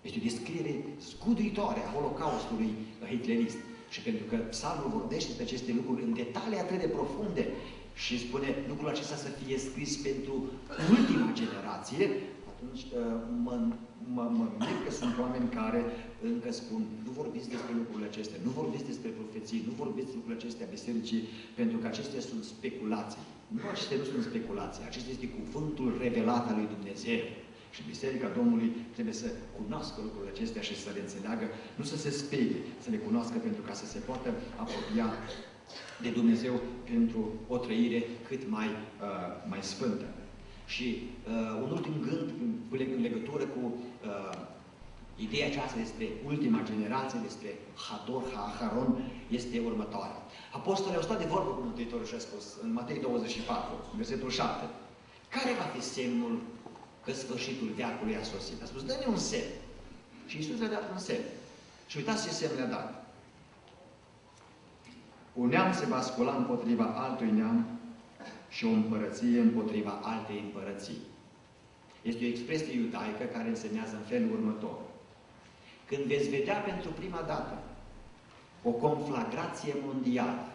Este o descriere zguduitoare a Holocaustului hitlerist. Și pentru că psalmul vorbește despre aceste lucruri în detalii atât de profunde și spune lucrul acesta să fie scris pentru ultima generație, atunci uh, mă, mă, mă mir că sunt oameni care încă spun, nu vorbiți despre lucrurile acestea, nu vorbiți despre profeții, nu vorbiți despre lucrurile acestea bisericii, pentru că acestea sunt speculații. Nu, acestea nu sunt speculații, acesta este cuvântul revelat al lui Dumnezeu. Și Biserica Domnului trebuie să cunoască lucrurile acestea și să le înțeleagă, nu să se sperie, să le cunoască pentru ca să se poată apropia de Dumnezeu pentru o trăire cât mai, uh, mai sfântă. Și uh, un ultim gând în legătură cu uh, ideea aceasta despre ultima generație, despre Hador, Ha-Haron, este următoarea. Apostolii au stat de vorbă cu Mântuitorul și a spus în Matei 24, versetul 7, care va fi semnul că sfârșitul veacului a sosit. A spus, dă-ne un semn. Și Iisus le-a dat un semn. Și uitați ce semn le-a dat. Un neam se va scula împotriva altui neam și o împărăție împotriva altei împărății. Este o expresie iudaică care însemnează în felul următor. Când veți vedea pentru prima dată o conflagrație mondială,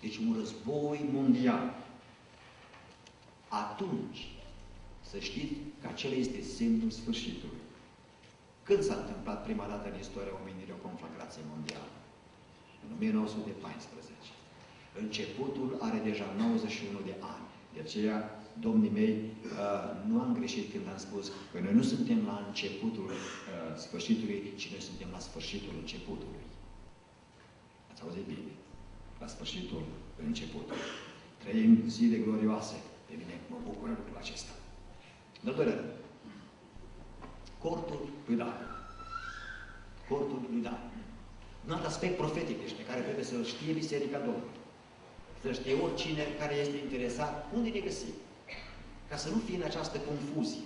deci un război mondial, atunci să știți că acela este semnul sfârșitului. Când s-a întâmplat prima dată în istoria omenirii o conflagrație mondială? În 1914. Începutul are deja 91 de ani. De aceea, domnii mei, uh, nu am greșit când am spus că noi nu suntem la începutul uh, sfârșitului, ci noi suntem la sfârșitul începutului. Ați auzit bine? La sfârșitul începutului. Trăim zile glorioase. Pe mine mă bucură lucrul acesta. În al doilea rând, cortul lui Dan. Cortul lui Dan. Un alt aspect profetic deci, pe care trebuie să-l știe Biserica Domnului. Să știe oricine care este interesat unde ne găsim. Ca să nu fie în această confuzie.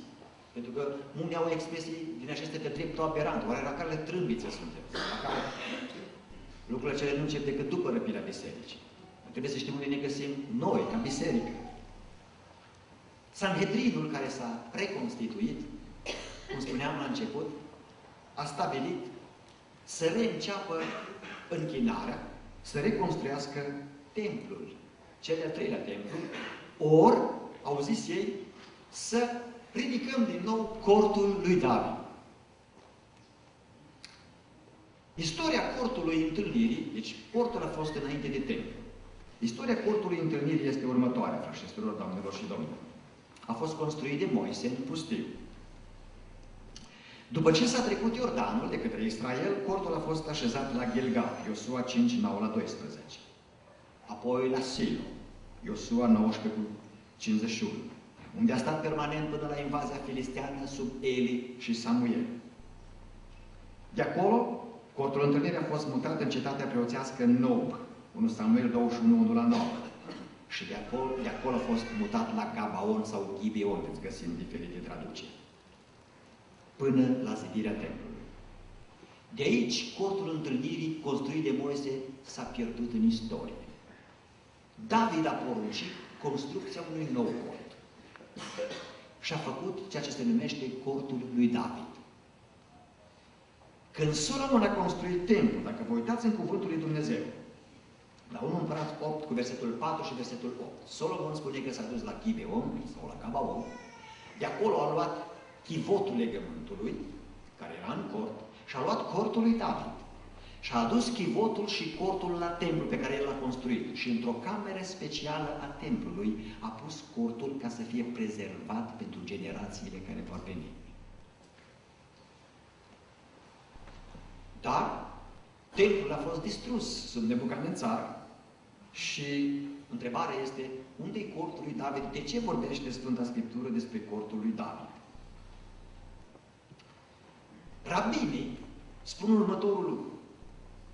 Pentru că unii au expresii din aceste de dreptul aberant, oare la care trâmbițe suntem, la care lucrurile cele nu încep decât după răpirea bisericii. Trebuie să știm unde ne găsim noi, ca biserică. Sanhedrinul care s-a reconstituit, cum spuneam la început, a stabilit să reînceapă închinarea, să reconstruiască templul, cel de-al treilea templu, ori, au zis ei, să ridicăm din nou cortul lui David. Istoria cortului întâlnirii, deci cortul a fost înainte de templu. Istoria cortului întâlnirii este următoarea, frașestilor, doamnelor și domnilor. A fost construit de Moise în pustiu. După ce s-a trecut Iordanul de către Israel, cortul a fost așezat la Gilgal, Iosua 5, 9 la 12. Apoi la Silo, Iosua 19 cu 51, unde a stat permanent până la invazia filisteană sub Eli și Samuel. De acolo, cortul întâlnirii a fost mutat în cetatea preoțească Nob, 1 Samuel 21, 1 la 9. Și de acolo, de acolo a fost mutat la Gabaon sau Gibeon, veți găsi în diferite traduceri până la zidirea templului. De aici, cortul întâlnirii construit de Moise s-a pierdut în istorie. David a poruncit construcția unui nou cort și a făcut ceea ce se numește cortul lui David. Când Solomon a construit templul, dacă vă uitați în cuvântul lui Dumnezeu, la 1 Împărat 8 cu versetul 4 și versetul 8, Solomon spune că s-a dus la Gibeon sau la Gabaon, de acolo a luat chivotul legământului, care era în cort, și a luat cortul lui David. Și a adus chivotul și cortul la templu pe care el l-a construit. Și într-o cameră specială a templului a pus cortul ca să fie prezervat pentru generațiile care vor veni. Dar templul a fost distrus sub Nebucadnețar și întrebarea este, unde e cortul lui David? De ce vorbește Sfânta Scriptură despre cortul lui David? Rabinii spun următorul lucru.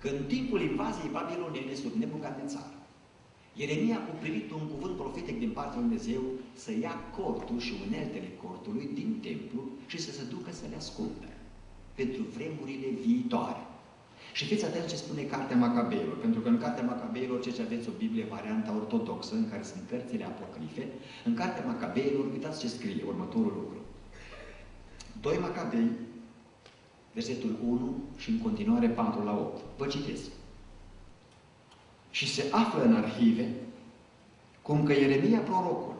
Că în timpul invaziei babilonene sub Nebucadnețar, Ieremia a primit un cuvânt profetic din partea lui Dumnezeu să ia cortul și uneltele cortului din templu și să se ducă să le ascundă pentru vremurile viitoare. Și fiți atenți ce spune Cartea Macabeilor, pentru că în Cartea Macabeilor, ce aveți o Biblie varianta ortodoxă, în care sunt cărțile apocrife, în Cartea Macabeilor, uitați ce scrie următorul lucru. 2 Macabei, versetul 1 și în continuare 4 la 8. Vă citesc. Și se află în arhive cum că Ieremia prorocul,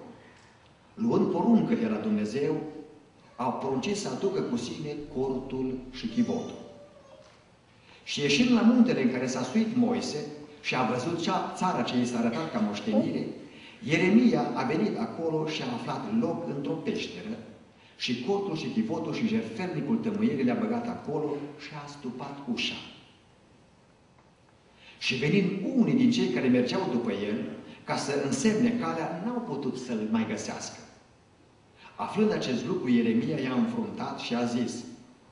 luând poruncă de la Dumnezeu, a poruncit să aducă cu sine cortul și chivotul. Și ieșind la muntele în care s-a suit Moise și a văzut cea, țara ce i s-a arătat ca moștenire, Ieremia a venit acolo și a aflat loc într-o peșteră și cortul și chivotul și jertfelnicul tămâierii le-a băgat acolo și a stupat ușa. Și venind unii din cei care mergeau după el, ca să însemne calea, n-au putut să-l mai găsească. Aflând acest lucru, Ieremia i-a înfruntat și a zis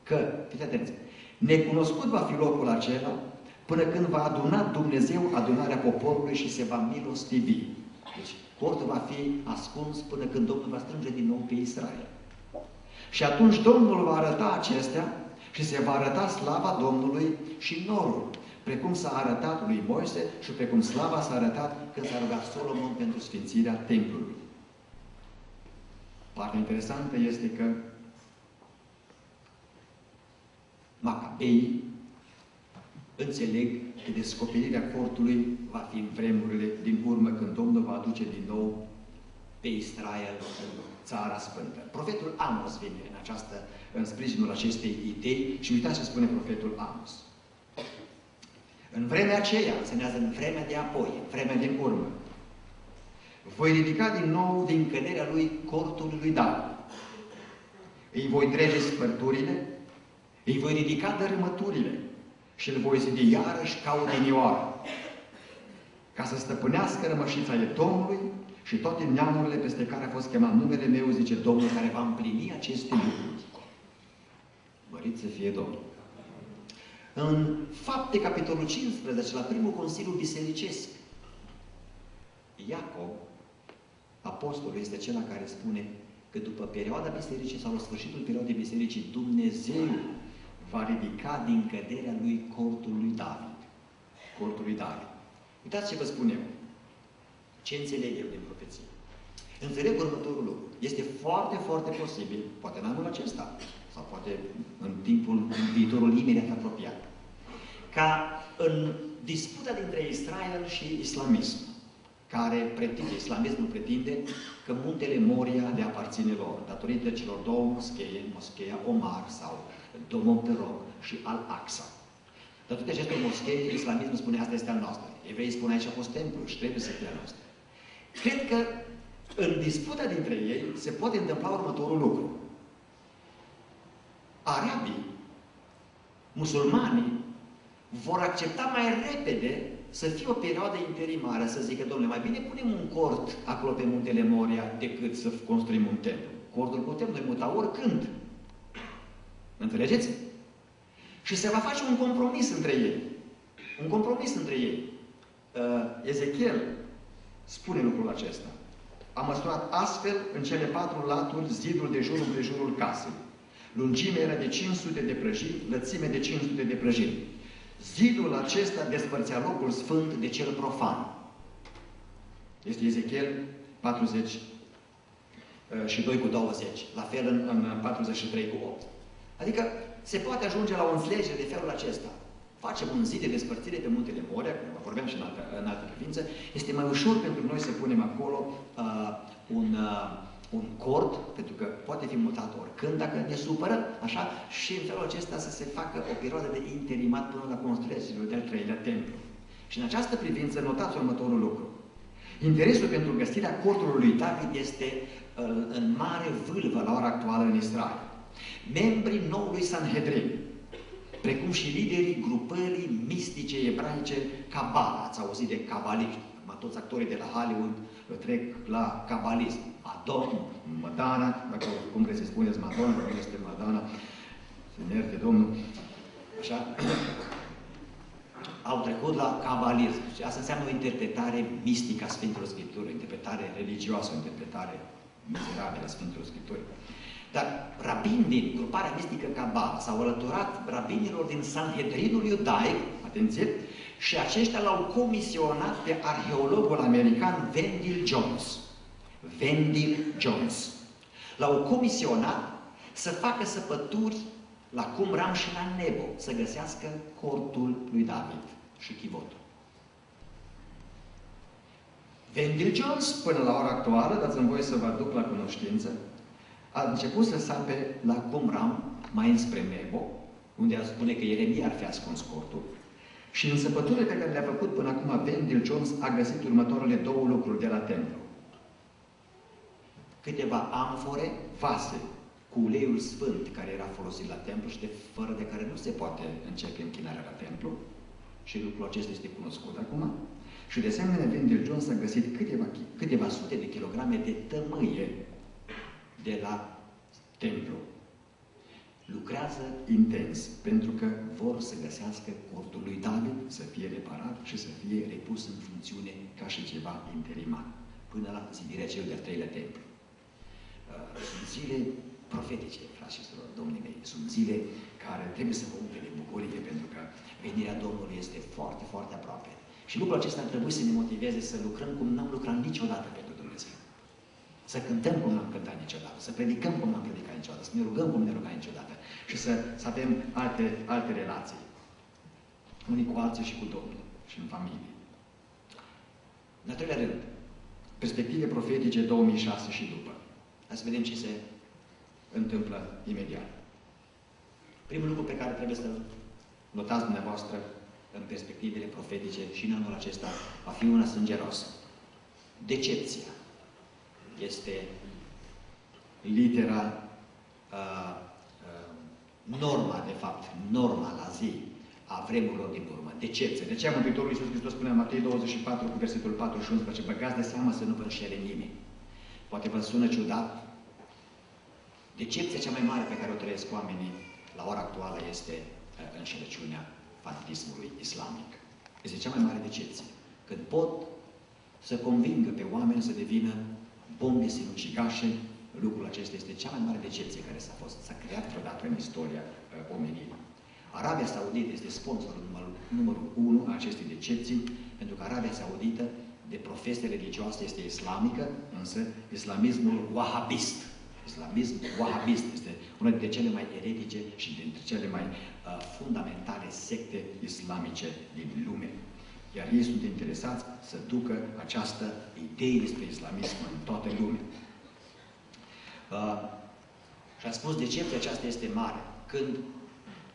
că, fiți atenți, necunoscut va fi locul acela până când va aduna Dumnezeu adunarea poporului și se va milostivi. Deci, cortul va fi ascuns până când Domnul va strânge din nou pe Israel. Și atunci Domnul va arăta acestea și se va arăta slava Domnului și norul, precum s-a arătat lui Moise și precum slava s-a arătat când s-a rugat Solomon pentru sfințirea templului. Partea interesantă este că Macabei înțeleg că descoperirea cortului va fi în vremurile din urmă când Domnul va aduce din nou pe Israel în țara sfântă. Profetul Amos vine în, această, în sprijinul acestei idei și uitați ce spune profetul Amos. În vremea aceea, înseamnă în vremea de apoi, în vremea din urmă, voi ridica din nou din căderea lui cortul lui David. Îi voi trece spărturile, îi voi ridica dărâmăturile și îl voi zidi iarăși ca o dinioară, ca să stăpânească rămășița Domnului și toate neamurile peste care a fost chemat numele meu, zice Domnul, care va împlini aceste lucruri. Mărit să fie Domnul. În fapte, capitolul 15, la primul Consiliu Bisericesc, Iacob, apostolul, este cel care spune că după perioada bisericii sau la sfârșitul perioadei bisericii, Dumnezeu va ridica din căderea lui cortul lui David. Cortul lui David. Uitați ce vă spun eu. Ce înțeleg eu din profeție? Înțeleg următorul lucru. Este foarte, foarte posibil, poate în anul acesta, sau poate în timpul, în viitorul imediat apropiat, ca în disputa dintre Israel și islamism, care pretinde, islamismul pretinde că muntele Moria le aparține lor, datorită celor două moschee, moscheea Omar sau Domon Peroc și Al-Aqsa. Datorită acestor moschei, islamismul spune asta este al nostru. Evrei spune aici a fost templu și trebuie să fie al nostru. Cred că în disputa dintre ei se poate întâmpla următorul lucru. Arabii, musulmanii, vor accepta mai repede să fie o perioadă interimară, să zică, domnule, mai bine punem un cort acolo pe muntele Moria decât să construim un templu. Cordul putem noi muta oricând. Înțelegeți? Și se va face un compromis între ei. Un compromis între ei. Uh, Ezechiel spune lucrul acesta. A măsurat astfel în cele patru laturi zidul de jur împrejurul casei. Lungimea era de 500 de prăjini, lățime de 500 de prăjini. Zidul acesta despărțea locul sfânt de cel profan. Este Ezechiel 40 uh, și 2 cu 20. La fel în, în 43 cu 8. Adică se poate ajunge la o înțelegere de felul acesta. Facem un zid de despărțire pe muntele Moria, cum vorbeam și în altă, în altă privință, este mai ușor pentru noi să punem acolo uh, un, uh, un cord, pentru că poate fi mutat oricând dacă ne supără, așa, și în felul acesta să se facă o perioadă de interimat până la construirea celui de-al treilea templu. Și în această privință notați următorul lucru. Interesul pentru găsirea cordului lui David este uh, în mare vâlvă la ora actuală în Israel. Membrii noului Sanhedrin, precum și liderii grupării mistice ebraice Kabbalah. Ați auzit de cabaliști. Acum toți actorii de la Hollywood trec la cabalism. Madonna, Madonna, dacă cum vreți să spuneți Madonna, nu este Madonna, să ne Domnul. Așa? Au trecut la cabalism. Și asta înseamnă o interpretare mistică a Sfintelor Scripturii, o interpretare religioasă, o interpretare mizerabilă a Sfintelor Scripturii. Dar rabini din gruparea mistică Cabal s-au alăturat rabinilor din Sanhedrinul iudaic, atenție, și aceștia l-au comisionat pe arheologul american Wendell Jones. Wendell Jones. L-au comisionat să facă săpături la Qumran și la Nebo, să găsească cortul lui David și chivotul. Wendell Jones, până la ora actuală, dați-mi voie să vă aduc la cunoștință, a început să sape la Qumran, mai înspre Nebo, unde a spune că Ieremia ar fi ascuns cortul, și în săpăturile pe care le-a făcut până acum Wendell Jones a găsit următoarele două lucruri de la templu. Câteva amfore, vase, cu uleiul sfânt care era folosit la templu și de, fără de care nu se poate începe închinarea la templu. Și lucrul acesta este cunoscut acum. Și de asemenea, Wendell Jones a găsit câteva, câteva sute de kilograme de tămâie de la templu. Lucrează intens pentru că vor să găsească cortul lui David să fie reparat și să fie repus în funcțiune ca și ceva interimat până la zidirea celui de-al treilea templu. Uh, sunt zile profetice, frați și sorori, domnii mei. Sunt zile care trebuie să vă umple de bucurie pentru că venirea Domnului este foarte, foarte aproape. Și lucrul acesta ar trebui să ne motiveze să lucrăm cum n-am lucrat niciodată pentru Dumnezeu. Să cântăm cum n-am cântat niciodată, să predicăm cum n-am predicat niciodată, să ne rugăm cum ne rugăm niciodată și să, să avem alte, alte relații. Unii cu alții și cu Domnul și în familie. În al treilea rând, perspective profetice 2006 și după. Hai să vedem ce se întâmplă imediat. Primul lucru pe care trebuie să notați dumneavoastră în perspectivele profetice și în anul acesta va fi una sângeroasă. Decepția este litera, uh, uh, norma, de fapt, norma la zi a vremurilor din urmă. Decepție. De ce Mântuitorul Iisus Hristos spune în Matei 24 cu versetul 4 și 11, băgați de seama să nu vă înșele nimeni. Poate vă sună ciudat. Decepția cea mai mare pe care o trăiesc oamenii la ora actuală este uh, înșelăciunea fanatismului islamic. Este cea mai mare decepție. Când pot să convingă pe oameni să devină bombe sinucigașe lucrul acesta este cea mai mare decepție care s-a fost, s-a creat vreodată în istoria uh, omenirii. Arabia Saudită este sponsorul numărul, numărul unu a acestei decepții, pentru că Arabia Saudită, de profesie religioasă, este islamică, însă islamismul wahabist, islamism wahabist este una dintre cele mai eretice și dintre cele mai uh, fundamentale secte islamice din lume. Iar ei sunt interesați să ducă această idee despre islamism în toată lumea. Uh, și a spus de ce aceasta este mare. Când,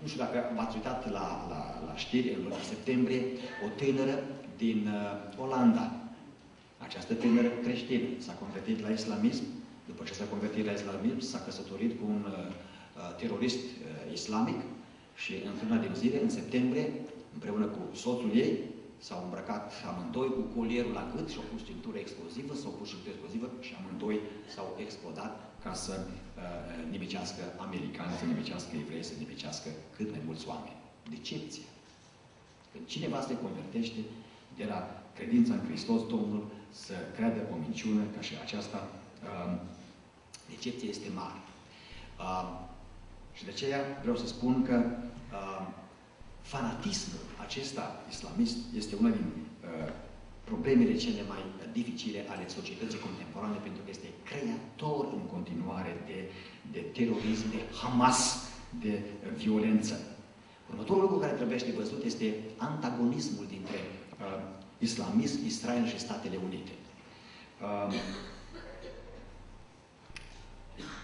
nu știu dacă v-ați uitat la, la, la știri în luna septembrie, o tânără din uh, Olanda, această tânără creștină, s-a convertit la islamism, după ce s-a convertit la islamism, s-a căsătorit cu un uh, uh terorist uh, islamic și într-una din zile, în septembrie, împreună cu soțul ei, s-au îmbrăcat amândoi cu colierul la gât și au pus centură explozivă, s-au pus centură explozivă și amândoi s-au explodat ca să uh, nimicească americani, să nimicească evrei, să nimicească cât mai mulți oameni. Decepție. Când cineva se convertește de la credința în Hristos Domnul să creadă o minciună ca și aceasta, uh, decepția este mare. Uh, și de aceea vreau să spun că uh, fanatismul acesta islamist este una din uh, problemele cele mai dificile ale societății contemporane, pentru că este creator în continuare de, de terorism, de Hamas, de violență. Următorul lucru care trebuie văzut este antagonismul dintre uh, islamism, Israel și Statele Unite. Uh,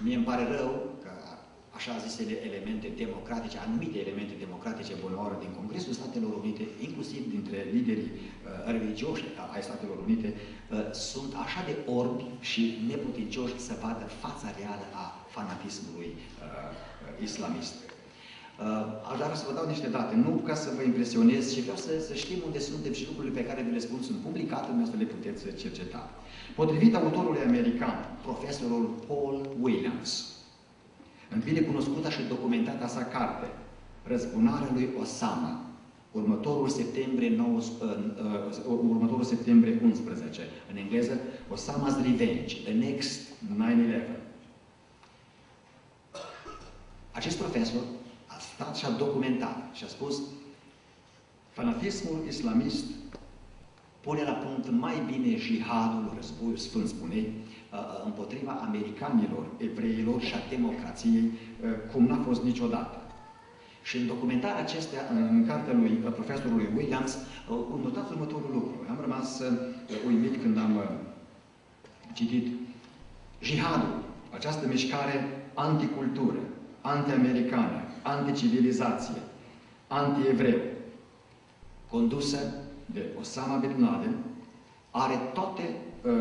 mie îmi pare rău că așa zisele elemente democratice, anumite elemente democratice bunoară din Congresul Statelor Unite, inclusiv dintre liderii uh, religioși ai Statelor Unite, uh, sunt așa de orbi și neputincioși să vadă fața reală a fanatismului uh, islamist. Uh, aș vrea să vă dau niște date, nu ca să vă impresionez, ci vreau să, să știm unde suntem și lucrurile pe care vi le spun sunt publicate, să le puteți cerceta. Potrivit autorului american, profesorul Paul Williams, în bine cunoscuta și documentata sa carte, Răzbunarea lui Osama, următorul septembrie, 9, uh, uh, următorul septembrie 11, în engleză, Osama's Revenge, The Next 9-11. Acest profesor a stat și a documentat și a spus fanatismul islamist pune la punct mai bine jihadul, războiul sfânt, spune, împotriva americanilor, evreilor și a democrației, cum n-a fost niciodată. Și în documentarea acestea, în cartea lui profesorului Williams, notați următorul lucru. Am rămas uimit când am citit jihadul, această mișcare anticultură, anti-americană, anticivilizație, anti-evreu, condusă de Osama Bin Laden, are toate uh,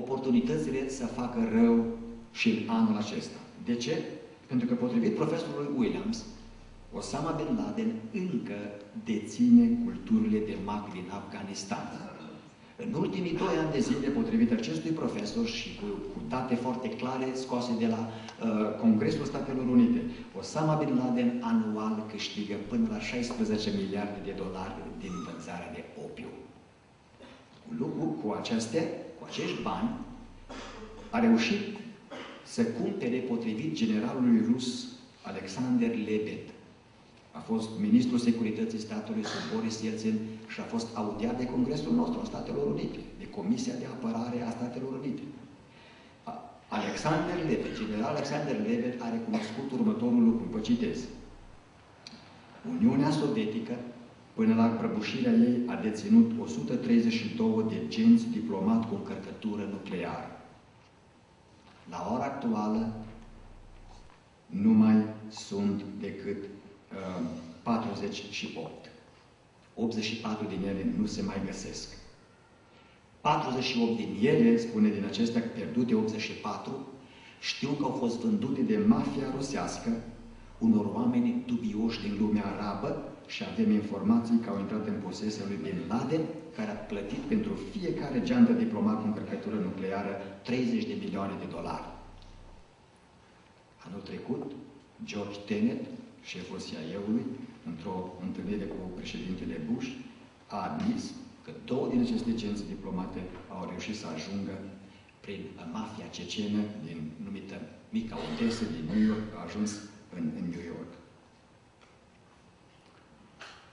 oportunitățile să facă rău și în anul acesta. De ce? Pentru că potrivit profesorului Williams, Osama Bin Laden încă deține culturile de mag din Afganistan. În ultimii doi ani de zile, potrivit acestui profesor și cu, cu date foarte clare scoase de la uh, Congresul Statelor Unite, Osama Bin Laden anual câștigă până la 16 miliarde de dolari din vânzarea de opiu. Cu, cu acestea, cu acești bani, a reușit să cumpere potrivit generalului rus Alexander Lebed. A fost ministrul securității statului sub Boris Yeltsin și a fost audiat de Congresul nostru al Statelor Unite, de Comisia de Apărare a Statelor Unite. Alexander Lebed, general Alexander Lebed a recunoscut următorul lucru, vă citez. Uniunea Sovietică Până la prăbușirea ei a deținut 132 de genți diplomat cu încărcătură nucleară. La ora actuală nu mai sunt decât uh, 48. 84 din ele nu se mai găsesc. 48 din ele, spune din acestea pierdute 84, știu că au fost vândute de mafia rusească unor oameni dubioși din lumea arabă și avem informații că au intrat în posesia lui Bin Laden, care a plătit pentru fiecare geantă diplomat cu încărcătură nucleară 30 de milioane de dolari. Anul trecut, George Tenet, șeful CIA-ului, într-o întâlnire cu președintele Bush, a admis că două din aceste genți diplomate au reușit să ajungă prin mafia cecenă din numită Mica Odesă din New York, a ajuns în, în New York.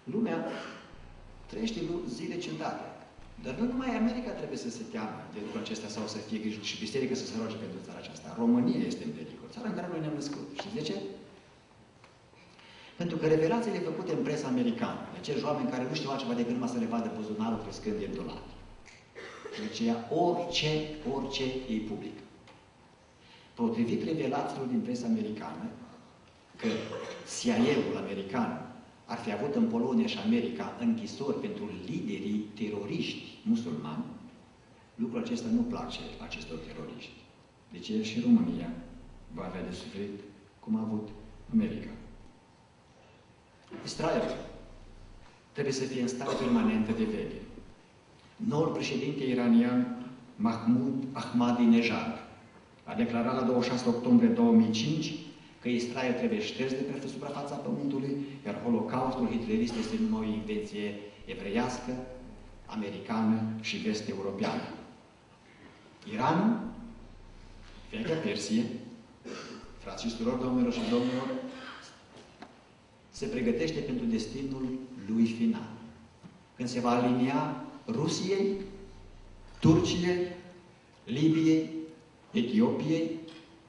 Lumea trăiește zile ciudate. Dar nu numai America trebuie să se teamă de lucrul acesta sau să fie grijă și biserica să se roage pentru țara aceasta. România este în pericol. Țara în care noi ne-am născut. Și de ce? Pentru că revelațiile făcute în presa americană, de acești oameni care nu știu altceva decât numai să le vadă buzunarul crescând de dolar. Și de aceea orice, orice e public. Potrivit revelațiilor din presa americană, că CIA-ul american ar fi avut în Polonia și America închisori pentru liderii teroriști musulmani, lucrul acesta nu place acestor teroriști. Deci și România va avea de suferit cum a avut America. Israel trebuie să fie în stare permanentă de veche. Noul președinte iranian Mahmoud Ahmadinejad a declarat la 26 octombrie 2005 că Israel trebuie șters de pe suprafața Pământului, iar Holocaustul hitlerist este numai o invenție evreiască, americană și vest-europeană. Iranul, vechea Persie, frații și domnilor și domnilor, se pregătește pentru destinul lui final. Când se va alinia Rusiei, Turciei, Libiei, Etiopiei,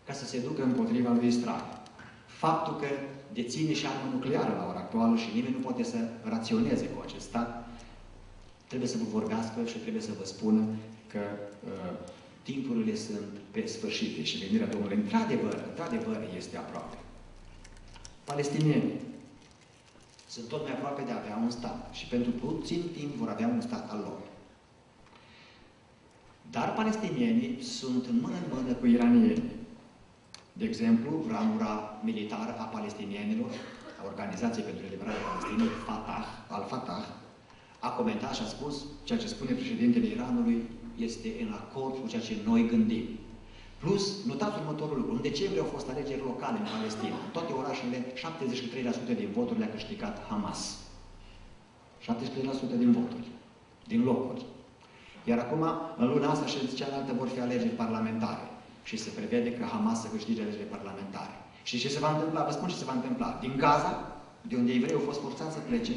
ca să se ducă împotriva lui Israel. Faptul că deține și armă nucleară la ora actuală și nimeni nu poate să raționeze cu acest stat, trebuie să vă vorbească și trebuie să vă spună că uh, timpurile sunt pe sfârșit și venirea Domnului, într-adevăr, într-adevăr, este aproape. Palestinienii sunt tot mai aproape de a avea un stat și pentru puțin timp vor avea un stat al lor. Dar palestinienii sunt mână în mână cu iranienii. De exemplu, ramura militară a palestinienilor, a Organizației pentru Eliberarea Palestinei, Fatah, al-Fatah, a comentat și a spus ceea ce spune președintele Iranului este în acord cu ceea ce noi gândim. Plus, notați următorul lucru. În decembrie au fost alegeri locale în Palestina. În toate orașele, 73% din voturi le-a câștigat Hamas. 73% din voturi, din locuri. Iar acum, în luna asta și cealaltă vor fi alegeri parlamentare. Și se prevede că Hamas să câștige alegerile parlamentare. Și ce se va întâmpla? Vă spun ce se va întâmpla. Din Gaza, de unde evrei au fost forțați să plece,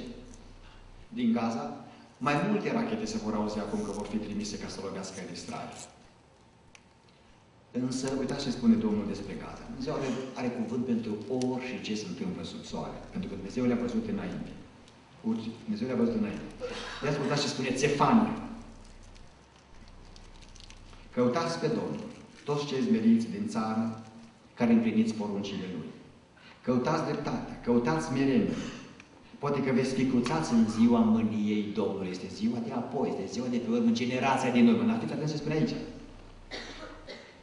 din Gaza, mai multe rachete se vor auzi acum că vor fi trimise ca să lovească în Israel. Însă, uitați ce spune Domnul despre Gaza. Dumnezeu are, are cuvânt pentru orice ce se întâmplă sub soare. Pentru că Dumnezeu le-a văzut înainte. Dumnezeu le-a văzut înainte. De ascultați ce spune Țefania. Căutați pe Domnul, toți cei zmeriți din țară, care împliniți poruncile Lui. Căutați dreptatea, căutați merenie. Poate că veți fi cruțați în ziua mâniei Domnului. Este ziua de apoi, este ziua de pe urmă, generația din urmă. Dar fiți atenți ce spune aici.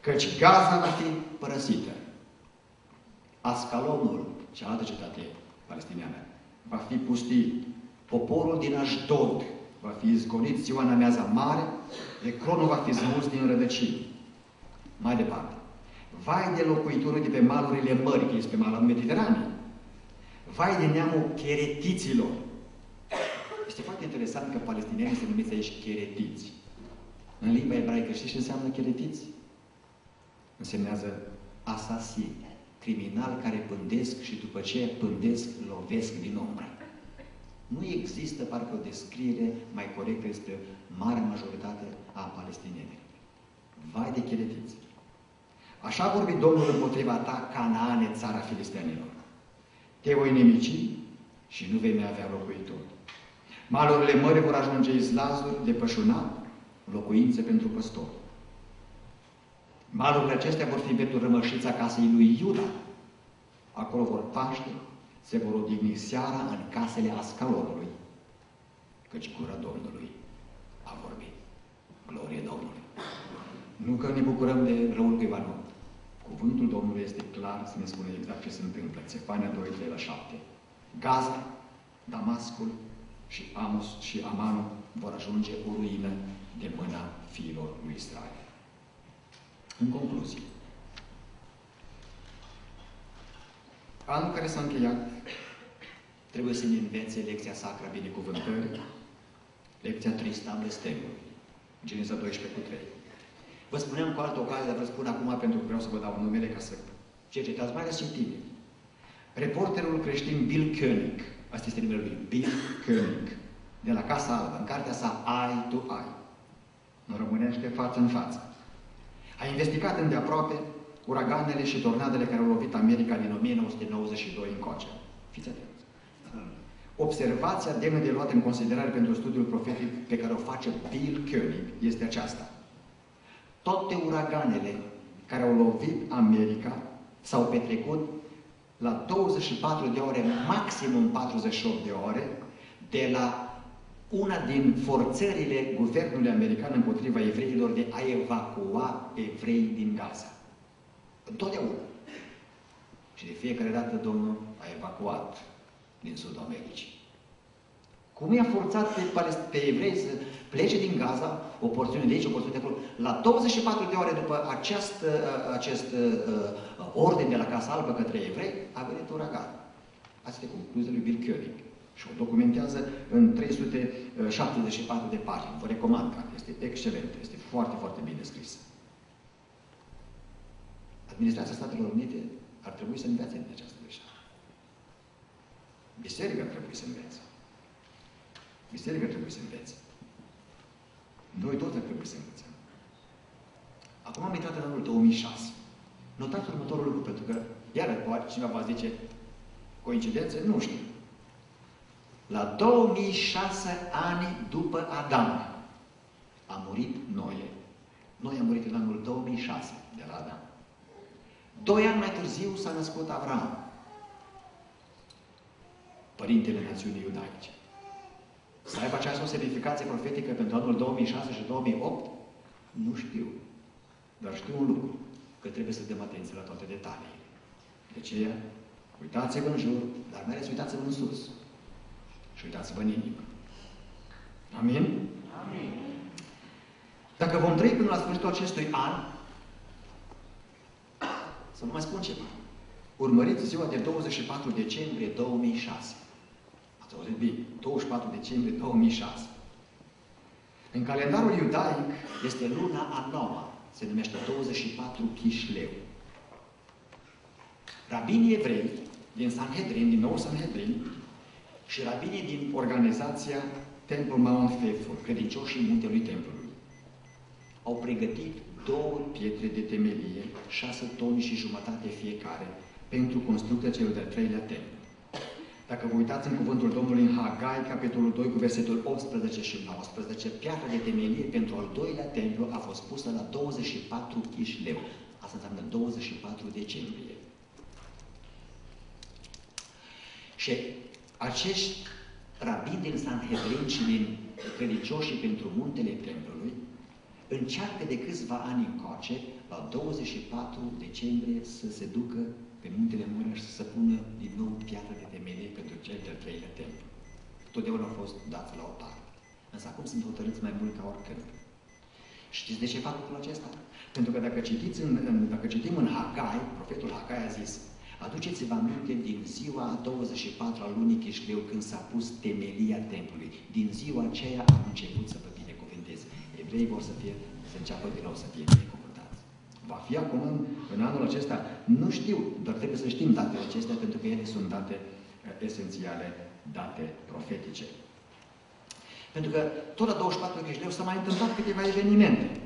Căci Gaza va fi părăsită. Ascalonul, cealaltă cetate palestiniană, va fi pustit. Poporul din Ashdod va fi izgonit ziua în amiaza mare, Ecronul va fi smuls din rădăcini. Mai departe. Vai de locuitorul de pe malurile mării, că este pe malul Mediteranei. Vai de neamul cheretiților. Este foarte interesant că palestinienii se numiți aici cheretiți. În limba ebraică știți ce înseamnă cheretiți? Însemnează asasini, criminali care pândesc și după ce pândesc, lovesc din umbră. Nu există parcă o descriere mai corectă despre marea majoritate a palestinienilor. Vai de cheletiți! Așa a vorbit Domnul împotriva ta, Canaane, țara filistenilor. Te voi nemici și nu vei mai avea locuitor. Malurile mării vor ajunge izlazuri de pășunat, locuințe pentru păstori. Malurile acestea vor fi pentru rămășița casei lui Iuda. Acolo vor paște, se vor odihni seara în casele Ascalonului, căci gura Domnului a vorbit. Glorie Domnului! Nu că ne bucurăm de răul cuiva nu. Cuvântul Domnului este clar să ne spune exact ce se întâmplă. Țefania 2, 3 la 7. Gaza, Damascul și Amos și Amanu vor ajunge o ruină de mâna fiilor lui Israel. În concluzie, anul care s-a încheiat trebuie să ne învețe lecția sacră a binecuvântării, lecția tristă a blestemului, Geneza 12 cu 3. Vă spuneam cu altă ocazie, dar vă spun acum pentru că vreau să vă dau numele ca să cercetați, mai ales tine. Reporterul creștin Bill Koenig, asta este numele lui, Bill Koenig, de la Casa Albă, în cartea sa Eye to Eye, în românește față în față. A investigat îndeaproape uraganele și tornadele care au lovit America din 1992 încoace. Fiți atenți. Observația demnă de luat în considerare pentru studiul profetic pe care o face Bill Koenig este aceasta. Toate uraganele care au lovit America s-au petrecut la 24 de ore, maximum 48 de ore, de la una din forțările guvernului american împotriva evreilor de a evacua evrei din Gaza. Întotdeauna. Și de fiecare dată Domnul a evacuat din sudul Americii. Cum i-a forțat pe, pe evrei să plece din Gaza, o porțiune de aici, o porțiune de acolo, la 24 de ore după acest, acest uh, ordin de la Casa Albă către evrei, a venit uragan. Asta este concluzia lui Bill Koenig. Și o documentează în 374 de pagini. Vă recomand că este excelent, este foarte, foarte bine scris. Administrația Statelor Unite ar trebui să învețe din această greșeală. Biserica ar trebui să învețe. Biserica trebuie să învețe. Noi toți ar trebui să învățăm. Acum am intrat în anul 2006. Notați următorul lucru, pentru că, iar cineva va zice, coincidențe? Nu știu. La 2006 ani după Adam a murit Noe. Noi am murit în anul 2006 de la Adam. Doi ani mai târziu s-a născut Avram, părintele națiunii iudaice. Să aibă această o semnificație profetică pentru anul 2006 și 2008? Nu știu. Dar știu un lucru, că trebuie să dăm atenție la toate detaliile. De aceea, uitați-vă în jur, dar mai ales uitați-vă în sus. Și uitați-vă în inimă. Amin? Amin. Dacă vom trăi până la sfârșitul acestui an, să nu mai spun ceva. Urmăriți ziua de 24 decembrie 2006. Ați auzit bine? 24 decembrie 2006. În calendarul iudaic este luna a noua. Se numește 24 Chișleu. Rabinii evrei din Sanhedrin, din nou Sanhedrin, și rabinii din organizația Temple Mount Faithful, credincioșii muntelui Templului, au pregătit două pietre de temelie, șase toni și jumătate fiecare, pentru construcția celui de-al treilea templu. Dacă vă uitați în cuvântul Domnului în Hagai, capitolul 2, cu versetul 18 și 19, piatra de temelie pentru al doilea templu a fost pusă la 24 chișleu. Asta înseamnă 24 decembrie. Și acești rabini din Sanhedrin și din credincioșii pentru muntele templului încearcă de câțiva ani încoace, la 24 decembrie, să se ducă pe muntele Mureș să se pună din nou piatra de temelie pentru cel de-al treilea templu. Totdeauna au fost dați la o parte. Însă acum sunt hotărâți mai mult ca oricând. Știți de ce fac lucrul acesta? Pentru că dacă, citiți în, în, dacă citim în Hagai, profetul Hagai a zis, aduceți-vă aminte din ziua 24 a lunii Chișleu când s-a pus temelia templului. Din ziua aceea am început să vă binecuvânteze. Evreii vor să fie, să înceapă din nou să fie binecuvântați. Va fi acum în, în anul acesta? Nu știu, dar trebuie să știm datele acestea pentru că ele sunt date eh, esențiale, date profetice. Pentru că tot la 24 Chișleu s-a mai întâmplat câteva evenimente.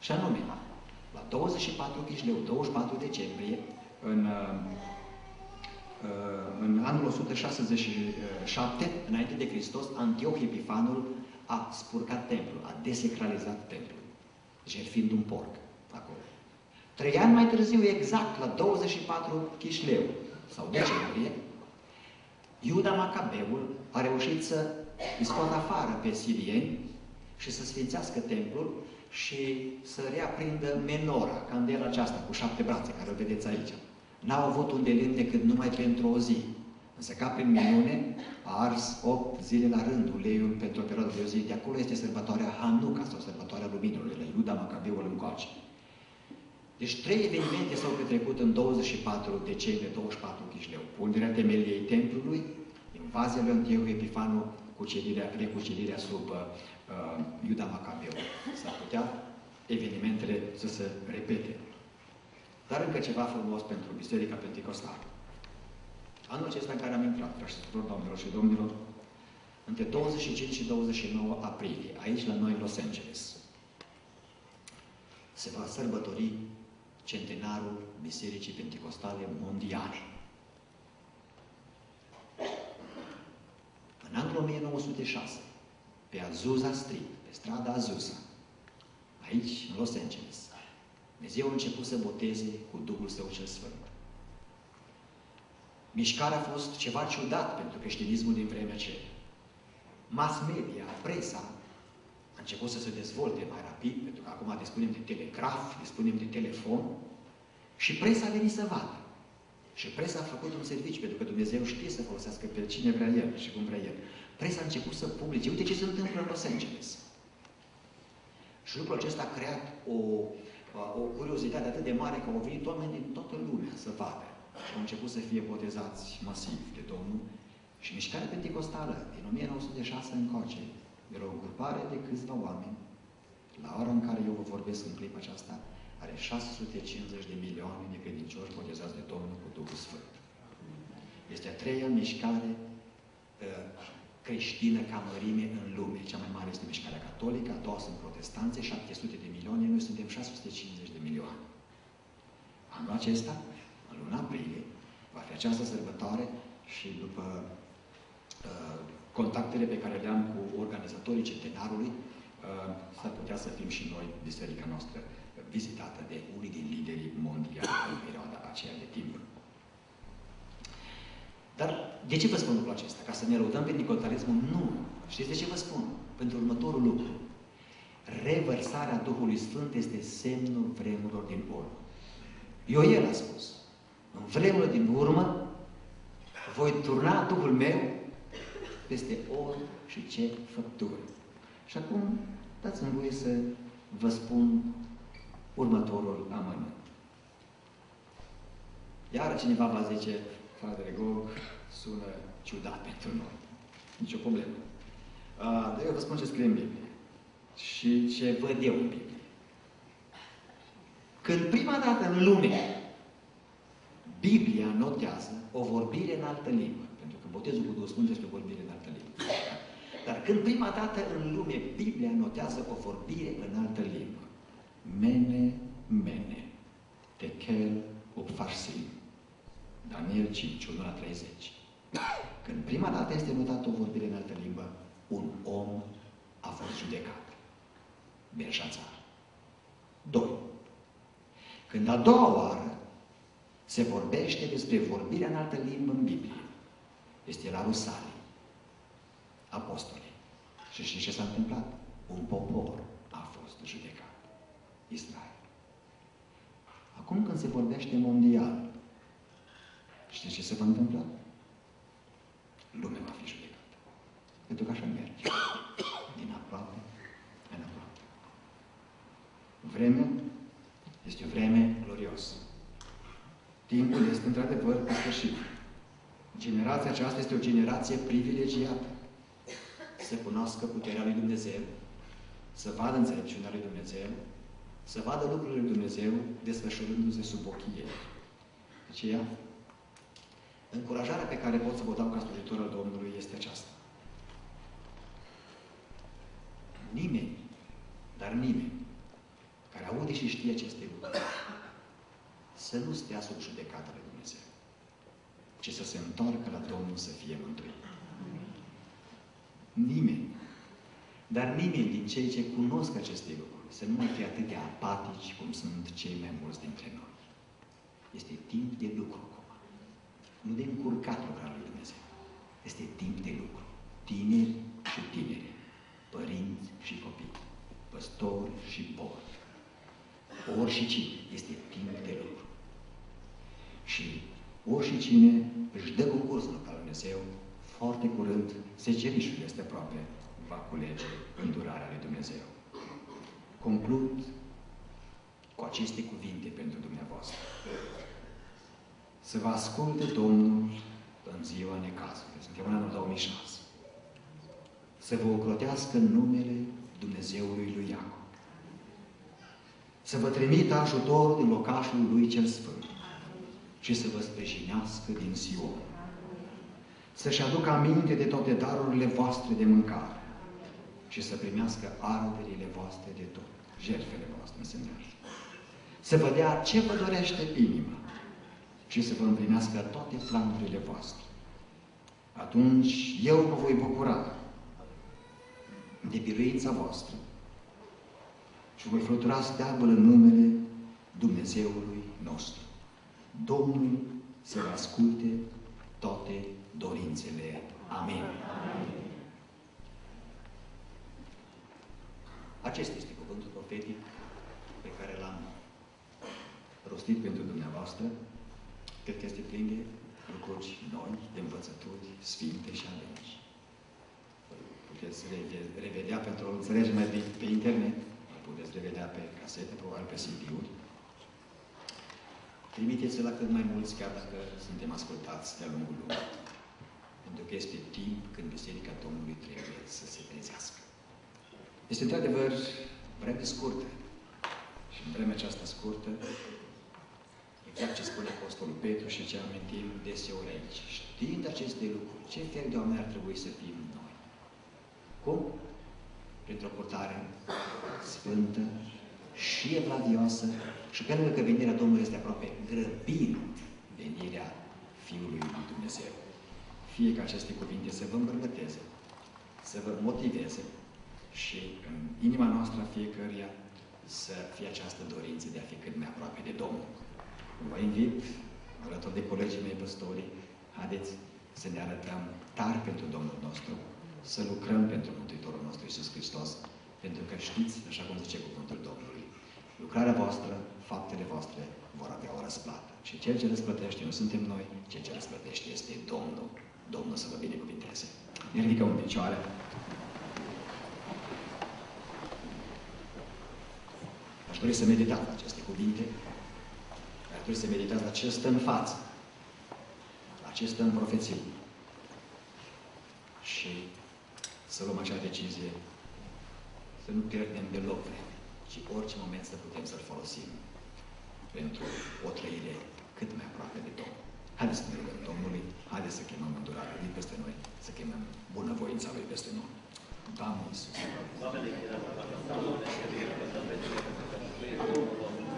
Și anume, la 24 Chișleu, 24 decembrie, în, eh, eh, în anul 167, înainte de Hristos, Antioch Epifanul a spurcat templul, a desecralizat templul jertfind un porc acolo. Trei ani mai târziu, exact la 24 chișleu sau decembrie, Iuda Macabeul a reușit să îi scoată afară pe sirieni și să sfințească templul și să reaprindă menora, candela aceasta cu șapte brațe, care o vedeți aici. N-au avut un de lemn decât numai pentru o zi. Însă ca prin minune a ars 8 zile la rând uleiul pentru o perioadă de o zi. De acolo este sărbătoarea Hanukkah sau sărbătoarea luminului, la Iuda Macabeul încoace. Deci trei evenimente s-au petrecut în 24 decembrie 24 Chișleu. Punerea temeliei templului, invazia lui Antioch Epifanul, cucerirea, recucerirea sub uh, Iuda Macabeu. S-ar putea evenimentele să se repete. Dar încă ceva frumos pentru Biserica Pentecostală. Anul acesta în care am intrat, frați și doamnelor și domnilor, între 25 și 29 aprilie, aici la noi în Los Angeles, se va sărbători centenarul Bisericii Pentecostale Mondiale. În anul 1906, pe Azusa Street, pe strada Azusa, aici, în Los Angeles, Dumnezeu a început să boteze cu Duhul Său cel Sfânt. Mișcarea a fost ceva ciudat pentru creștinismul din vremea aceea. Mass media, presa, a început să se dezvolte mai rapid, pentru că acum dispunem de telegraf, dispunem de telefon, și presa a venit să vadă. Și presa a făcut un serviciu, pentru că Dumnezeu știe să folosească pe cine vrea El și cum vrea El. Presa a început să publice. Uite ce se întâmplă în Los Angeles. Și lucrul acesta a creat o, o curiozitate atât de mare că au venit oameni din toată lumea să vadă. Și au început să fie botezați masiv de Domnul. Și mișcarea pentecostală din 1906 încoace era o grupare de câțiva oameni. La ora în care eu vă vorbesc în clipa aceasta, are 650 de milioane de credincioși botezați de Domnul cu Duhul Sfânt. Este a treia mișcare uh, creștină ca mărime în lume. Cea mai mare este mișcarea catolică, a doua sunt protestanțe, 700 de milioane, noi suntem 650 de milioane. Anul acesta, în luna aprilie, va fi această sărbătoare și după uh, contactele pe care le am cu organizatorii centenarului, uh, s-ar putea să fim și noi, biserica noastră, vizitată de unii din liderii mondiali în perioada aceea de timp. Dar de ce vă spun lucrul acesta? Ca să ne lăudăm pe nicotalismul? Nu. Știți de ce vă spun? Pentru următorul lucru. Revărsarea Duhului Sfânt este semnul vremurilor din urmă. Eu el a spus. În vremurile din urmă voi turna Duhul meu peste ori și ce făpturi. Și acum dați-mi voie să vă spun următorul amănunt. Iar cineva va zice, fratele Gog, sună ciudat pentru noi. Nici o problemă. Dar eu vă spun ce scrie în Biblie. Și ce văd eu în Biblie. Când prima dată în lume Biblia notează o vorbire în altă limbă, pentru că botezul cu Duhul Sfânt este o vorbire în altă limbă. Dar când prima dată în lume Biblia notează o vorbire în altă limbă, Mene, mene, tekel upfarsim. Daniel 5, 1 la 30. Când prima dată este notată o vorbire în altă limbă, un om a fost judecat. Belșațar. 2. Când a doua oară se vorbește despre vorbirea în altă limbă în Biblie, este la Rusalii, apostolii. Și știți ce s-a întâmplat? Un popor a fost judecat. Israel. Acum când se vorbește mondial, știți ce se va întâmpla? Lumea va fi judecată. Pentru că așa merge. Din aproape în aproape. Vremea este o vreme glorios. Timpul este într-adevăr pe sfârșit. Generația aceasta este o generație privilegiată. Să cunoască puterea lui Dumnezeu, să vadă înțelepciunea lui Dumnezeu, să vadă lucrurile lui Dumnezeu desfășurându-se sub ochii ei. Aceea, încurajarea pe care pot să vă dau ca slujitor al Domnului este aceasta. Nimeni, dar nimeni, care aude și știe aceste lucruri, să nu stea sub judecata lui Dumnezeu, ci să se întoarcă la Domnul să fie mântuit. Nimeni, dar nimeni din cei ce cunosc aceste lucruri, să nu mai fie atât de apatici cum sunt cei mai mulți dintre noi. Este timp de lucru acum. Nu de încurcat lucrarea lui Dumnezeu. Este timp de lucru. Tineri și tineri, părinți și copii, păstori și porți. Ori și cine este timp de lucru. Și ori și cine își dă concursul la Dumnezeu, foarte curând, secerișul este aproape, va culege îndurarea lui Dumnezeu. Conclud cu aceste cuvinte pentru dumneavoastră. Să vă asculte Domnul în ziua necazului. Suntem în anul 2006. Să vă ocrotească numele Dumnezeului lui Iacob. să vă trimită ajutorul din locașul lui cel Sfânt și să vă sprijinească din Sion. Să-și aducă aminte de toate darurile voastre de mâncare și să primească arderile voastre de tot, jertfele voastre însemnate. Să vă dea ce vă dorește inima și să vă împlinească toate planurile voastre. Atunci eu vă voi bucura de biruința voastră și voi flutura steagul în numele Dumnezeului nostru. Domnul să vă asculte toate dorințele. Amin. Acesta este cuvântul profetic pe care l-am rostit pentru dumneavoastră. Cred că este plin de lucruri noi, de învățături sfinte și adânci. Puteți revedea pentru o înțelegere mai bine pe internet, puteți revedea pe casete, probabil pe CD-uri. Trimiteți-l la cât mai mulți, chiar dacă suntem ascultați de-a lungul lumii. Pentru că este timp când Biserica Domnului trebuie să se trezească. Este într-adevăr vreme scurtă. Și în vremea aceasta scurtă, exact ce spune Apostolul Petru și ce amintim deseori aici, știind aceste lucruri, ce fel de oameni ar trebui să fim noi? Cum? Printr-o purtare sfântă și evlavioasă și pe lângă că venirea Domnului este aproape, grăbind venirea Fiului lui Dumnezeu. Fie ca aceste cuvinte să vă îmbărbăteze, să vă motiveze și în inima noastră a fiecăruia să fie această dorință de a fi cât mai aproape de Domnul. Vă invit, alături de colegii mei păstori, haideți să ne arătăm tari pentru Domnul nostru, să lucrăm pentru Mântuitorul nostru Iisus Hristos, pentru că știți, așa cum zice cuvântul Domnului, lucrarea voastră, faptele voastre vor avea o răsplată. Și cel ce răsplătește nu suntem noi, cel ce răsplătește este Domnul. Domnul să vă binecuvinteze. Ne ridicăm în picioare. Aș dori să meditați la aceste cuvinte. Aș dori să meditați la ce stă în față. La ce stă în profeție. Și să luăm acea decizie să nu pierdem deloc vreme, ci orice moment să putem să-l folosim pentru o trăire cât mai aproape de Domnul. Haideți să ne rugăm Domnului, haideți să chemăm îndurarea Lui peste noi, să chemăm bunăvoința Lui peste noi. Doamne Iisus! Doamne,